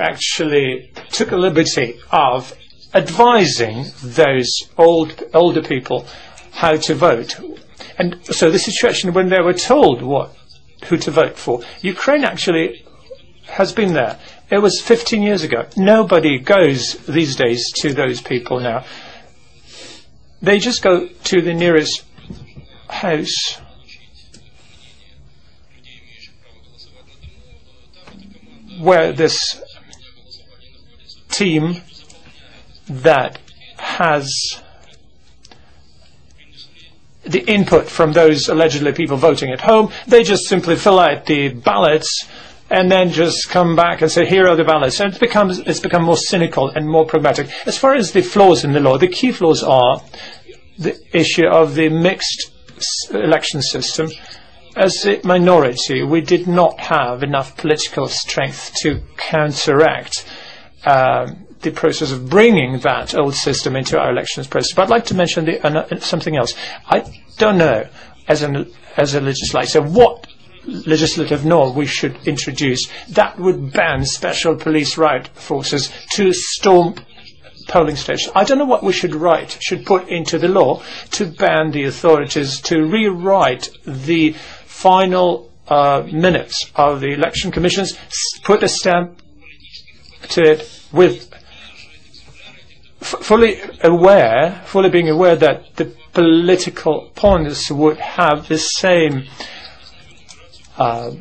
actually took a liberty of advising those old older people how to vote, and so the situation when they were told what who to vote for, Ukraine actually has been there. It was 15 years ago. Nobody goes these days to those people now. They just go to the nearest house where this team that has the input from those allegedly people voting at home, they just simply fill out the ballots and then just come back and say, here are the ballots. And it becomes, it's become more cynical and more pragmatic. As far as the flaws in the law, the key flaws are the issue of the mixed election system. As a minority, we did not have enough political strength to counteract um, the process of bringing that old system into our elections process. But I'd like to mention the, uh, something else. I don't know, as, an, as a legislator, what legislative norm we should introduce that would ban special police riot forces to storm polling stations. I don't know what we should write, should put into the law to ban the authorities to rewrite the final uh, minutes of the election commissions, put a stamp to it with fully aware, fully being aware that the political opponents would have the same uh,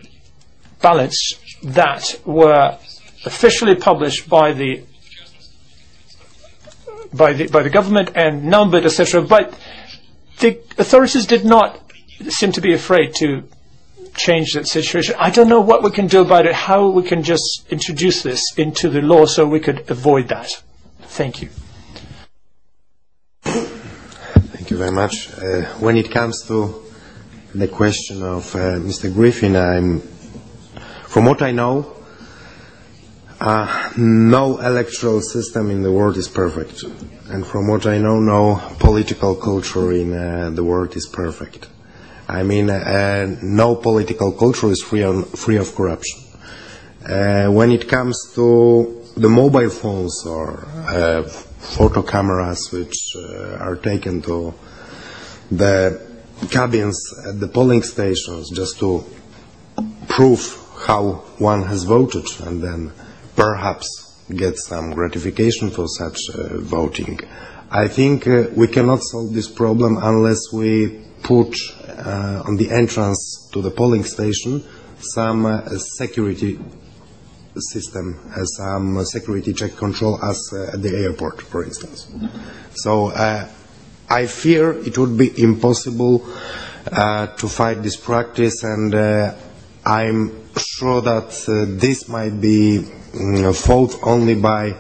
ballots that were officially published by the by the by the government and numbered, etc. But the authorities did not seem to be afraid to change that situation. I don't know what we can do about it. How we can just introduce this into the law so we could avoid that. Thank you. Thank you very much. Uh, when it comes to the question of uh, Mr. Griffin, I'm, from what I know, uh, no electoral system in the world is perfect. And from what I know, no political culture in uh, the world is perfect. I mean, uh, no political culture is free, on, free of corruption. Uh, when it comes to the mobile phones or uh, photo cameras which uh, are taken to the cabins at the polling stations just to prove how one has voted and then perhaps get some gratification for such uh, voting. I think uh, we cannot solve this problem unless we put uh, on the entrance to the polling station some uh, security system, uh, some security check control as uh, at the airport, for instance. So uh, I fear it would be impossible uh, to fight this practice, and I'm sure that this might be mm, fought only by,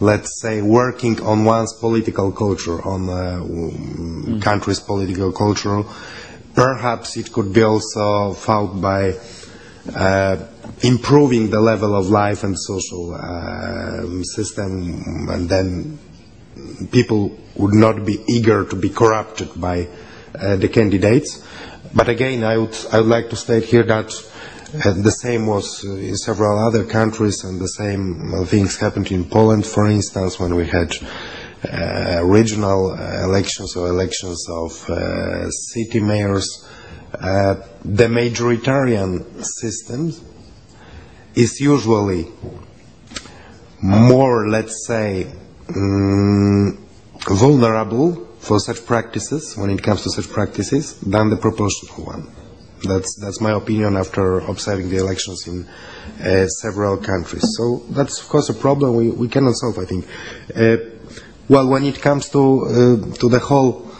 let's say, working on one's political culture, on mm. country's political culture. Perhaps it could be also fought by improving the level of life and social uh, system, and then people would not be eager to be corrupted by uh, the candidates. But again, I would, I would like to state here that uh, the same was uh, in several other countries, and the same uh, things happened in Poland, for instance, when we had uh, regional uh, elections or elections of uh, city mayors. Uh, the majoritarian system is usually more, let's say, mm, vulnerable for such practices, when it comes to such practices, than the proportional one. That's, that's my opinion after observing the elections in uh, several countries. So that's, of course, a problem we, we cannot solve, I think. Uh, well, when it comes to, uh, to the whole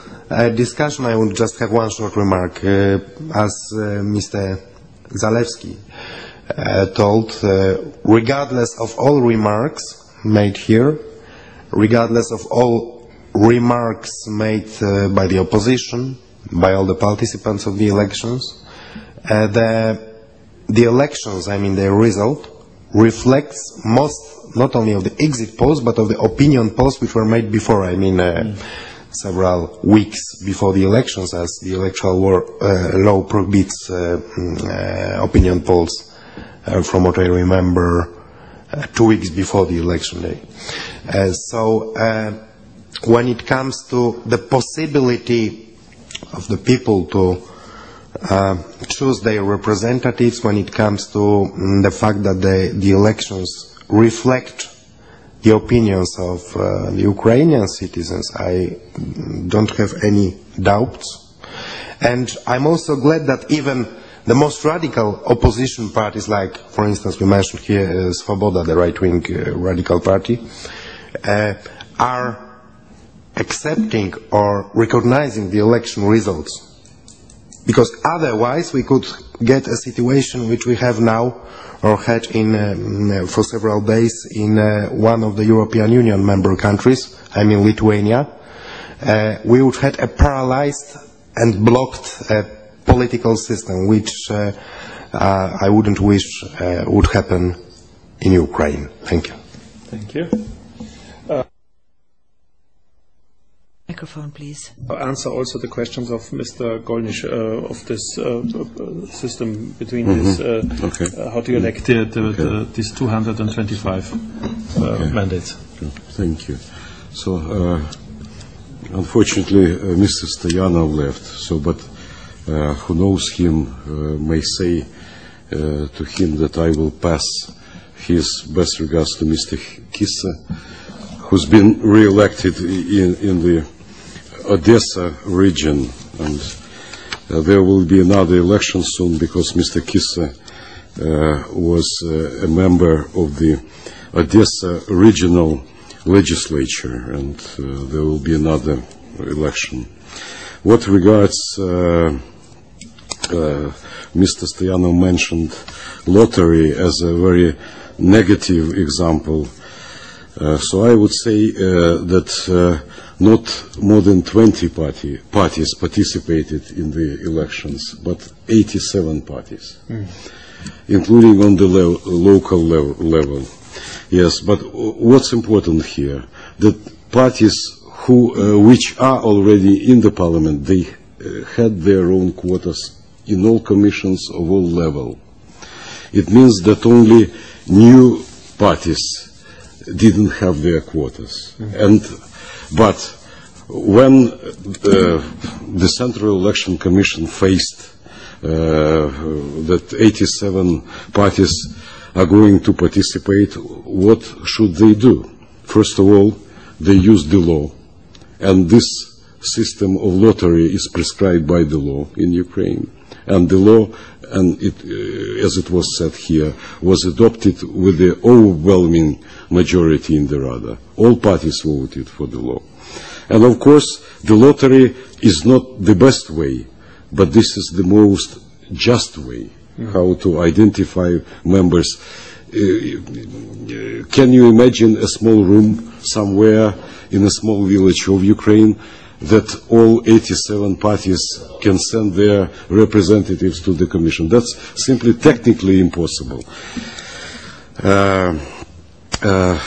discussion, I would just have one short remark. Uh, as uh, Mr. Zalewski uh, told, regardless of all remarks made here, regardless of all remarks made by the opposition, by all the participants of the elections, the, the elections, I mean the result, reflects most, not only of the exit polls, but of the opinion polls which were made before, I mean uh, several weeks before the elections, as the electoral war, uh, law prohibits uh, mm, uh, opinion polls, uh, from what I remember, uh, two weeks before the election day. So when it comes to the possibility of the people to uh, choose their representatives, when it comes to mm, the fact that the, the elections reflect the opinions of uh, the Ukrainian citizens, I don't have any doubts. And I'm also glad that even the most radical opposition parties, like, for instance, we mentioned here uh, Svoboda, the right-wing uh, radical party, uh, are accepting or recognizing the election results. Because otherwise we could get a situation which we have now or had in, um, for several days in uh, one of the European Union member countries, I mean Lithuania. Uh, we would have a paralyzed and blocked uh, political system, which uh, uh, I wouldn't wish uh, would happen in Ukraine. Thank you. Thank you. Microphone, please. I'll answer also the questions of Mr. Gollnisch uh, of this uh, uh, system between this, uh, Okay. uh, how to elect the, the, the, these 225 uh, Okay. mandates. Thank you. So, uh, unfortunately, uh, Mr. Stoyanov left. So, but uh, who knows him uh, may say uh, to him that I will pass his best regards to Mr. Kisse, who's been re-elected in, in the Odessa region, and uh, there will be another election soon because Mr. Kisse uh, was uh, a member of the Odessa regional legislature, and uh, there will be another election. What regards uh, uh, Mr. Stoyanov mentioned lottery as a very negative example. So I would say that not more than 20 party, parties participated in the elections, but 87 parties, including on the level, local level, level. Yes, but what's important here, that parties who, uh, which are already in the parliament, they uh, had their own quotas in all commissions of all level. It means that only new parties didn't have their quotas. And, but when uh, the Central Election Commission faced uh, that 87 parties are going to participate, what should they do? First of all, they use the law, and this system of lottery is prescribed by the law in Ukraine. And the law, and it, uh, as it was said here, was adopted with the overwhelming majority in the Rada. All parties voted for the law. And of course, the lottery is not the best way, but this is the most just way how to identify members. Uh, can you imagine a small room somewhere in a small village of Ukraine that all 87 parties can send their representatives to the Commission? That's simply technically impossible. Uh, uh,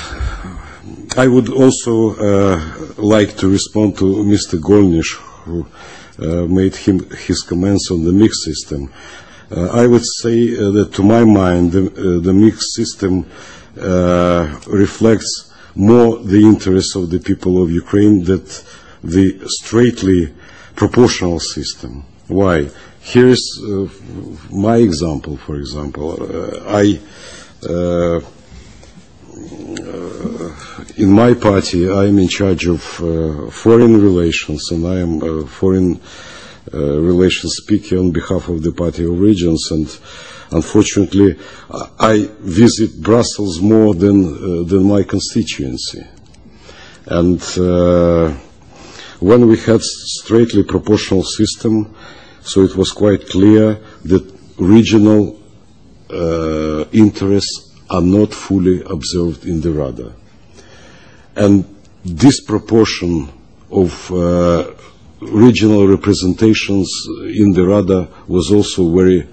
I would also uh, like to respond to Mr. Gollnisch, who uh, made him, his comments on the mix system. Uh, I would say uh, that to my mind, the, the mixed system reflects more the interests of the people of Ukraine than the straightly proportional system. Why? Here is uh, my example, for example. Uh, I, uh, in my party, I am in charge of uh, foreign relations, and I am a foreign uh, relations speaker on behalf of the Party of Regions. And unfortunately, I visit Brussels more than uh, than my constituency. And uh, when we had straightly proportional system, so it was quite clear that regional uh, interests are not fully observed in the Rada. And this proportion of uh, regional representations in the Rada was also very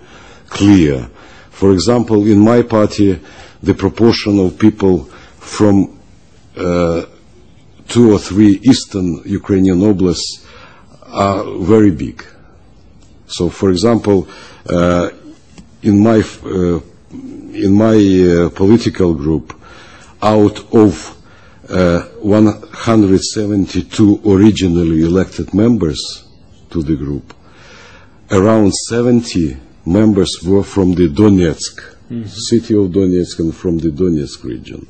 clear. For example, in my party, the proportion of people from uh, two or three eastern Ukrainian oblasts are very big. So, for example, uh, in my uh, in my uh, political group, out of uh, 172 originally elected members to the group, around 70 members were from the Donetsk, city of Donetsk and from the Donetsk region.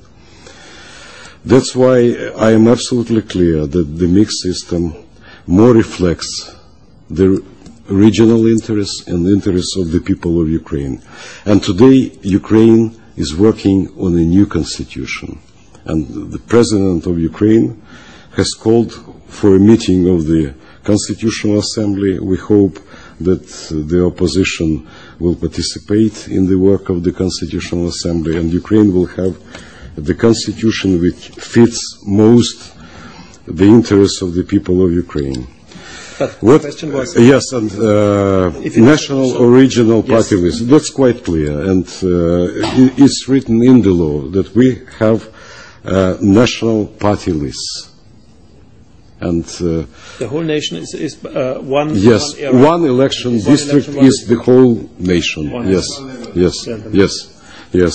That's why I am absolutely clear that the mixed system more reflects the regional interests and the interests of the people of Ukraine. And today, Ukraine is working on a new constitution. And the President of Ukraine has called for a meeting of the Constitutional Assembly. We hope that the opposition will participate in the work of the Constitutional Assembly and Ukraine will have the constitution which fits most the interests of the people of Ukraine. But What, question was... yes, and uh, national or regional Yes. party list, that's quite clear, and uh, it's written in the law that we have uh, national party lists. And uh, The whole nation is, is uh, one, yes, one one election One district election, one is the whole nation. Yes, yes, yes, yes.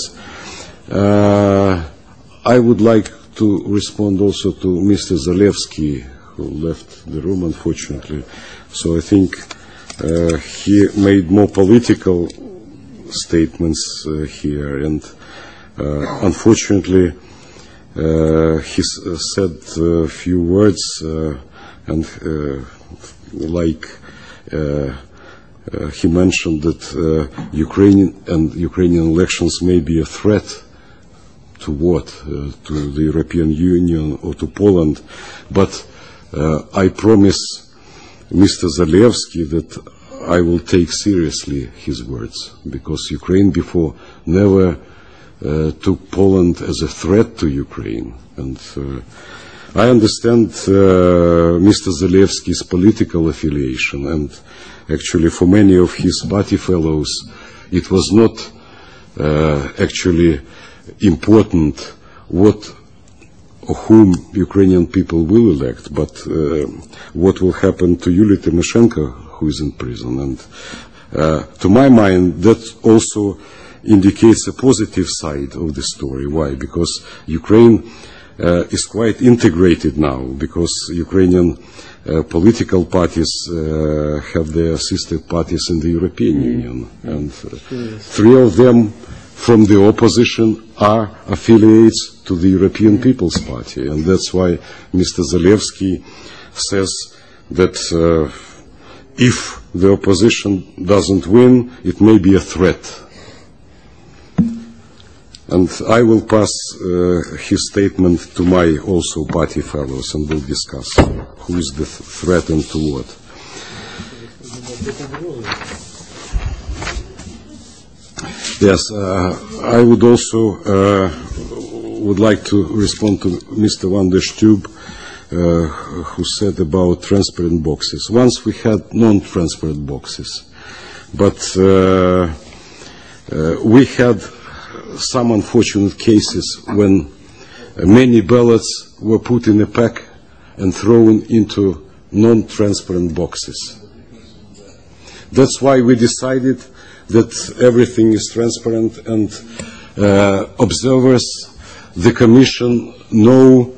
Uh, I would like to respond also to Mr. Zalewski, who left the room, unfortunately. So I think uh, he made more political statements uh, here, and uh, unfortunately, uh, he uh, said a few words, and like he mentioned that Ukrainian and Ukrainian elections may be a threat to what? Uh, to the European Union or to Poland. But uh, I promise Mr. Zalewski that I will take seriously his words because Ukraine before never uh, took Poland as a threat to Ukraine. And uh, I understand uh, Mr. Zalewski's political affiliation and actually for many of his party fellows it was not uh, actually important what or whom Ukrainian people will elect, but uh, what will happen to Yulia Tymoshenko, who is in prison. And uh, to my mind, that also indicates a positive side of the story. Why? Because Ukraine uh, is quite integrated now, because Ukrainian uh, political parties uh, have their sister parties in the European Union, and uh, three of them from the opposition are affiliates to the European People's Party, and that's why Mr. Zalewski says that uh, if the opposition doesn't win, it may be a threat. And I will pass uh, his statement to my also party fellows and we'll discuss who is the th- threat and to what. Yes, uh, I would also uh, would like to respond to Mr. Van der Stoep, uh, who said about transparent boxes. Once we had non-transparent boxes, but uh, uh, we had some unfortunate cases when many ballots were put in a pack and thrown into non-transparent boxes. That's why we decided that everything is transparent and uh, observers, the Commission know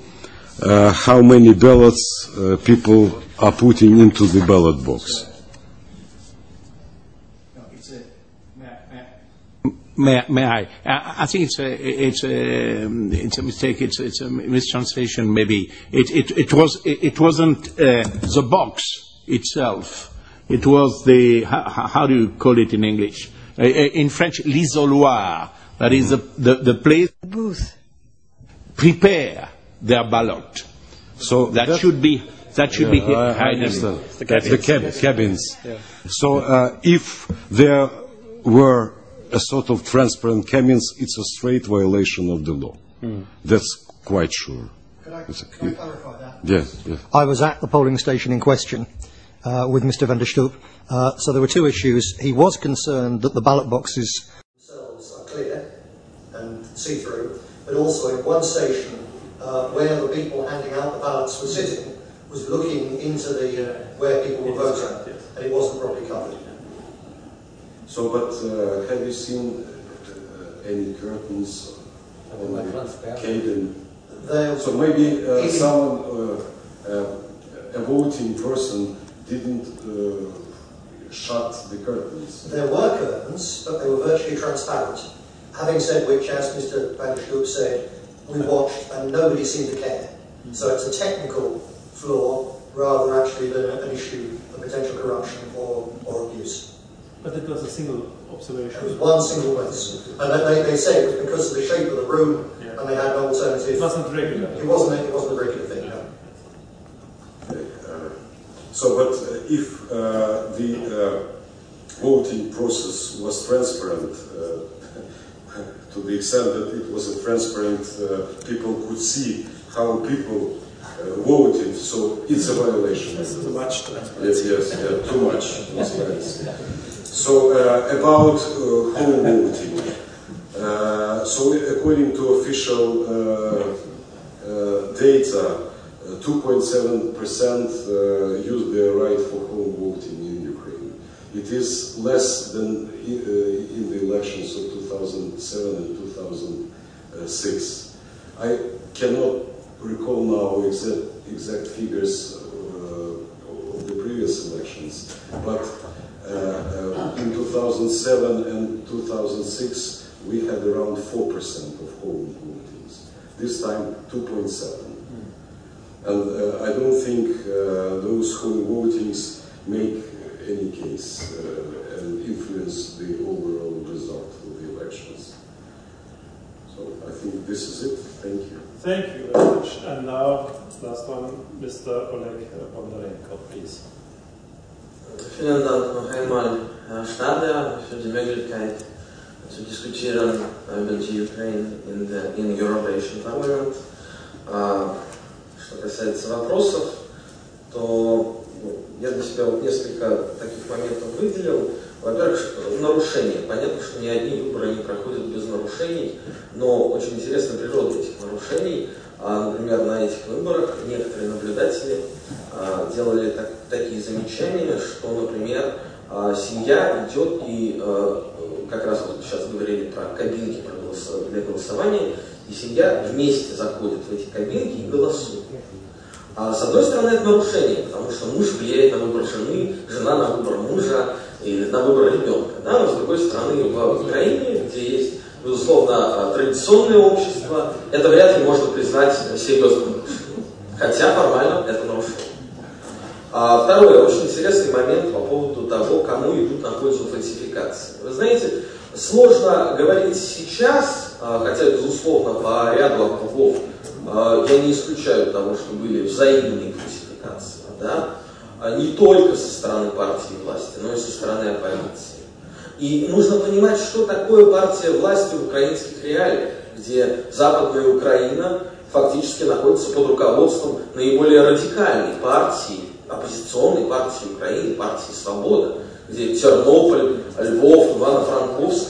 uh, how many ballots uh, people are putting into the ballot box. May, may I? I? I think it's a, it's a, it's a mistake. It's, it's a mistranslation. Maybe it, it, it was it, it wasn't uh, the box itself. It was the how, how do you call it in English? Uh, in French, l'isoloir. That is the, the, the place booth prepare their ballot. So that, that- should be that should be Yeah, I- I hidden. understand. The cab- cabins. So uh, if there were a sort of transparent cabins, it's a straight violation of the law. Hmm. That's quite sure. Could I, It's can I clarify that? Yeah, yeah. I was at the polling station in question uh, with Mr. van der Stoep. Uh, so there were two issues. He was concerned that the ballot boxes themselves are clear and see-through, but also in one station uh, where the people handing out the ballots were sitting was looking into the uh, where people were voting, and it wasn't properly covered. So, but uh, have you seen uh, any curtains on the cabin? So maybe uh, someone, uh, uh, a voting person, didn't uh, shut the curtains. There were curtains, but they were virtually transparent. Having said which, as Mr. Van der Stoep said, we watched and nobody seemed to care. So it's a technical flaw rather actually than an issue of potential corruption or, or abuse. But it was a single observation. It was observation. one single witness. And they, they, they say it was because of the shape of the room and they had no alternative. It wasn't regular. It wasn't, it wasn't regular thing, no. So, but uh, if uh, the uh, voting process was transparent, uh, to the extent that it was a transparent, uh, people could see how people uh, voted, so it's a violation. Is much Yes, yes, yeah, too much. So, uh, about uh, home voting. Uh, so, according to official uh, uh, data, 2.7% uh, use their right for home voting in Ukraine. It is less than uh, in the elections of 2007 and 2006. I cannot recall now exact, exact figures uh, of the previous elections, but uh, uh, in 2007 and 2006 we had around 4% of home votings. This time 2.7. And uh, I don't think uh, those home votings make any case uh, and influence the overall result of the elections. So I think this is it. Thank you. Thank you very much. And now, last one, Mr. Oleg Bondarenko, please. Vielen Dank noch einmal, Herr Schneider, für die Möglichkeit zu diskutieren über die Ukraine in der in European Parliament. А, Что касается вопросов, то ну, я для себя вот несколько таких моментов выделил. Во-первых, нарушения. Понятно, что ни одни выборы не проходят без нарушений, но очень интересна природа этих нарушений. А, например, на этих выборах некоторые наблюдатели а, делали так, такие замечания, что, например, а, семья идет и как раз вот сейчас говорили про кабинки для голосования, и семья вместе заходит в эти кабинки и голосует. А с одной стороны, это нарушение, потому что муж влияет на выбор жены, жена на выбор мужа или на выбор ребенка. Да? Но с другой стороны, в Украине, где есть, безусловно, традиционное общество, это вряд ли можно признать серьезным нарушением. Хотя формально это нарушение. А второй очень интересный момент по поводу того, кому идут на пользу фальсификации. Вы знаете, сложно говорить сейчас, хотя, безусловно, по ряду округов а, я не исключаю того, что были взаимные фальсификации, да, а не только со стороны партии власти, но и со стороны оппозиции. И нужно понимать, что такое партия власти в украинских реалиях, где Западная Украина фактически находится под руководством наиболее радикальной партии, оппозиционной партии Украины, партии Свобода, где Тернополь, Львов, Ивано-Франковск,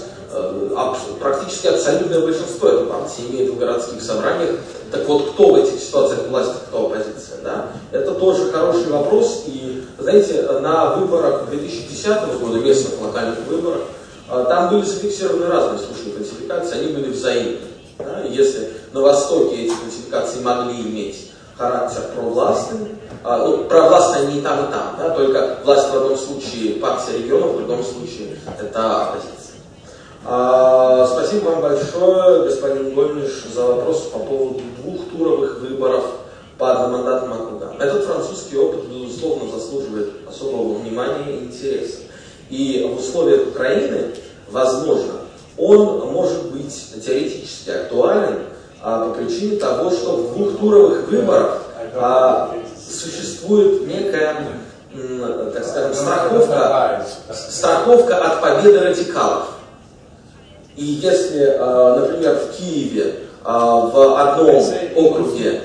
практически абсолютное большинство этой партии имеет в городских собраниях. Так вот, кто в этих ситуациях власть, кто оппозиция, да? Это тоже хороший вопрос. И, знаете, на выборах 2010 года, местных локальных выборах, а, там были зафиксированы разные случаи фальсификации, они были взаимны. да. Если на Востоке эти фальсификации могли иметь характер провластный, а, ну, провластные они и там, и там, да, только власть в одном случае партия регионов, в другом случае это оппозиция. А, спасибо вам большое, господин Гольниш, за вопрос по поводу двухтуровых выборов по одномандатным округам. Этот французский опыт, безусловно, заслуживает особого внимания и интереса. И в условиях Украины, возможно, он может быть теоретически актуален а, по причине того, что в двухтуровых выборах а, существует некая, м, так скажем, страховка, страховка от победы радикалов. И если, а, например, в Киеве а, в одном округе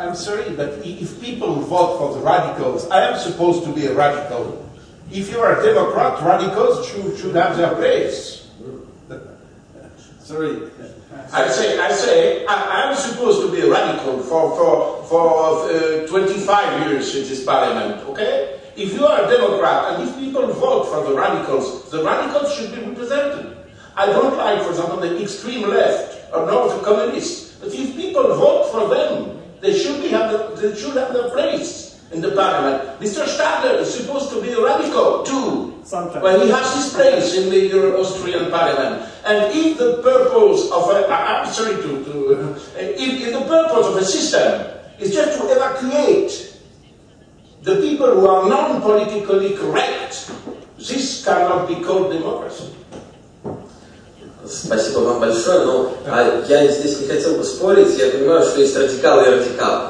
I'm sorry, but i- if people vote for the radicals, I am supposed to be a radical. If you are a Democrat, radicals should, should have their place. Sorry. I say, I say, I, I'm supposed to be a radical for, for, for uh, 25 years in this parliament, okay? If you are a Democrat and if people vote for the radicals, the radicals should be represented. I don't like, for example, the extreme left or nor the communists, but if people vote for them, they should, be have the, they should have their place in the parliament. Mr. Stadler is supposed to be a radical too. Well, he has his place in the Euro- Austrian parliament. And if the purpose of a, I'm sorry to, to uh, if, if the purpose of a system is just to evacuate the people who are non-politically correct, this cannot be called democracy. Спасибо вам большое, но а, я здесь не хотел бы спорить, я понимаю, что есть радикалы и радикалы.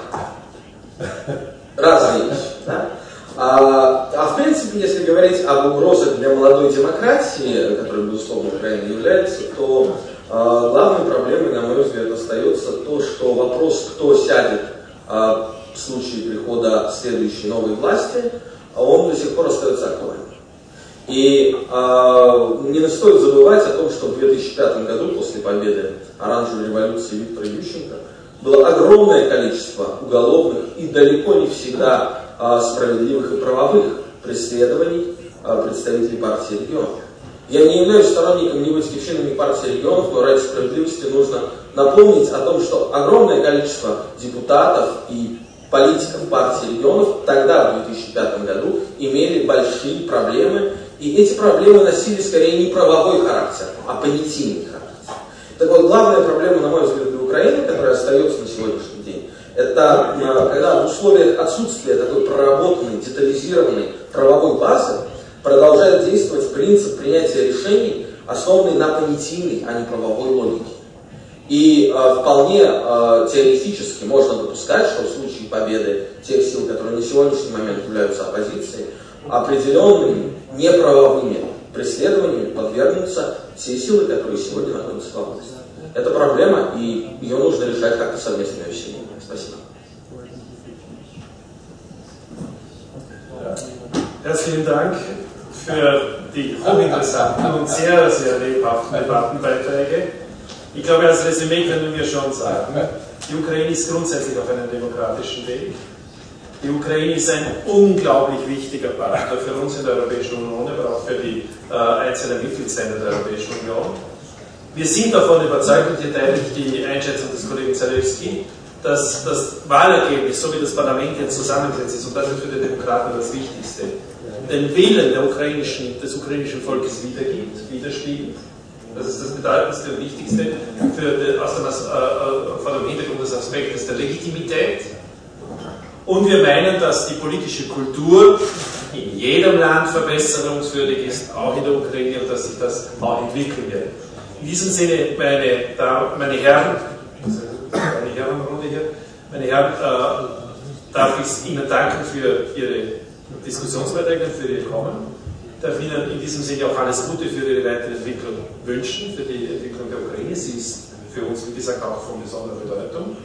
Разные вещи, да? А, а в принципе, если говорить об угрозах для молодой демократии, которой, безусловно, Украина является, то а, главной проблемой, на мой взгляд, остается то, что вопрос, кто сядет а, в случае прихода следующей новой власти, он до сих пор остается актуальным. И а, не стоит забывать о том, что в 2005 году, после победы оранжевой революции Виктора Ющенко, было огромное количество уголовных и далеко не всегда а, справедливых и правовых преследований а, представителей партии регионов. Я не являюсь сторонником ни Батькивщины, ни партии регионов, но ради справедливости нужно напомнить о том, что огромное количество депутатов и политиков партии регионов тогда, в 2005 году, имели большие проблемы, и эти проблемы носили скорее не правовой характер, а понятийный характер. Так вот, главная проблема, на мой взгляд, для Украины, которая остается на сегодняшний день, это э, когда в условиях отсутствия такой проработанной, детализированной правовой базы продолжает действовать принцип принятия решений, основанный на понятийной, а не правовой логике. И э, вполне э, теоретически можно допускать, что в случае победы тех сил, которые на сегодняшний момент являются оппозицией, определенными неправовыми преследованиями подвергнутся те силы, которые сегодня находятся в власти. Это проблема, и ее нужно решать как-то совместными усилиями. Спасибо. Herzlichen Dank für die hochinteressanten und sehr, sehr lebhaften Debattenbeiträge. Ich glaube, als Resümee können wir schon sagen, die Ukraine ist grundsätzlich auf einem demokratischen Weg. Die Ukraine ist ein unglaublich wichtiger Partner für uns in der Europäischen Union, aber auch für die äh, einzelnen Mitgliedsländer der Europäischen Union. Wir sind davon überzeugt, und hier teile ich die Einschätzung des Kollegen Zalewski, dass das Wahlergebnis, so wie das Parlament jetzt zusammengesetzt ist, und das ist für die Demokraten das Wichtigste, den Willen ukrainischen, des ukrainischen Volkes wiedergibt, widerspiegelt. Das ist das Bedeutendste und Wichtigste für aus dem, äh, äh, vor dem Hintergrund des Aspektes der Legitimität. Und wir meinen, dass die politische Kultur in jedem Land verbesserungswürdig ist, auch in der Ukraine, und dass sich das auch entwickeln wird. In diesem Sinne, meine, meine Herren, meine Herrenrunde hier, meine Herren, äh, darf ich Ihnen danken für Ihre Diskussionsbeiträge und für Ihr Kommen. Ich darf Ihnen in diesem Sinne auch alles Gute für Ihre weitere Entwicklung wünschen, für die Entwicklung der Ukraine. Sie ist für uns, wie gesagt, auch von besonderer Bedeutung.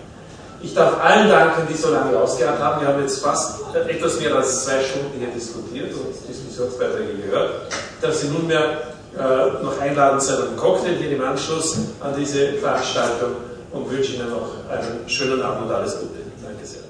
Ich darf allen danken, die so lange ausgehalten haben. Wir haben jetzt fast etwas mehr als zwei Stunden hier diskutiert und Diskussionsbeiträge gehört. Ich darf Sie nunmehr äh, noch einladen zu einem Cocktail hier im Anschluss an diese Veranstaltung und wünsche Ihnen noch einen schönen Abend und alles Gute. Danke sehr.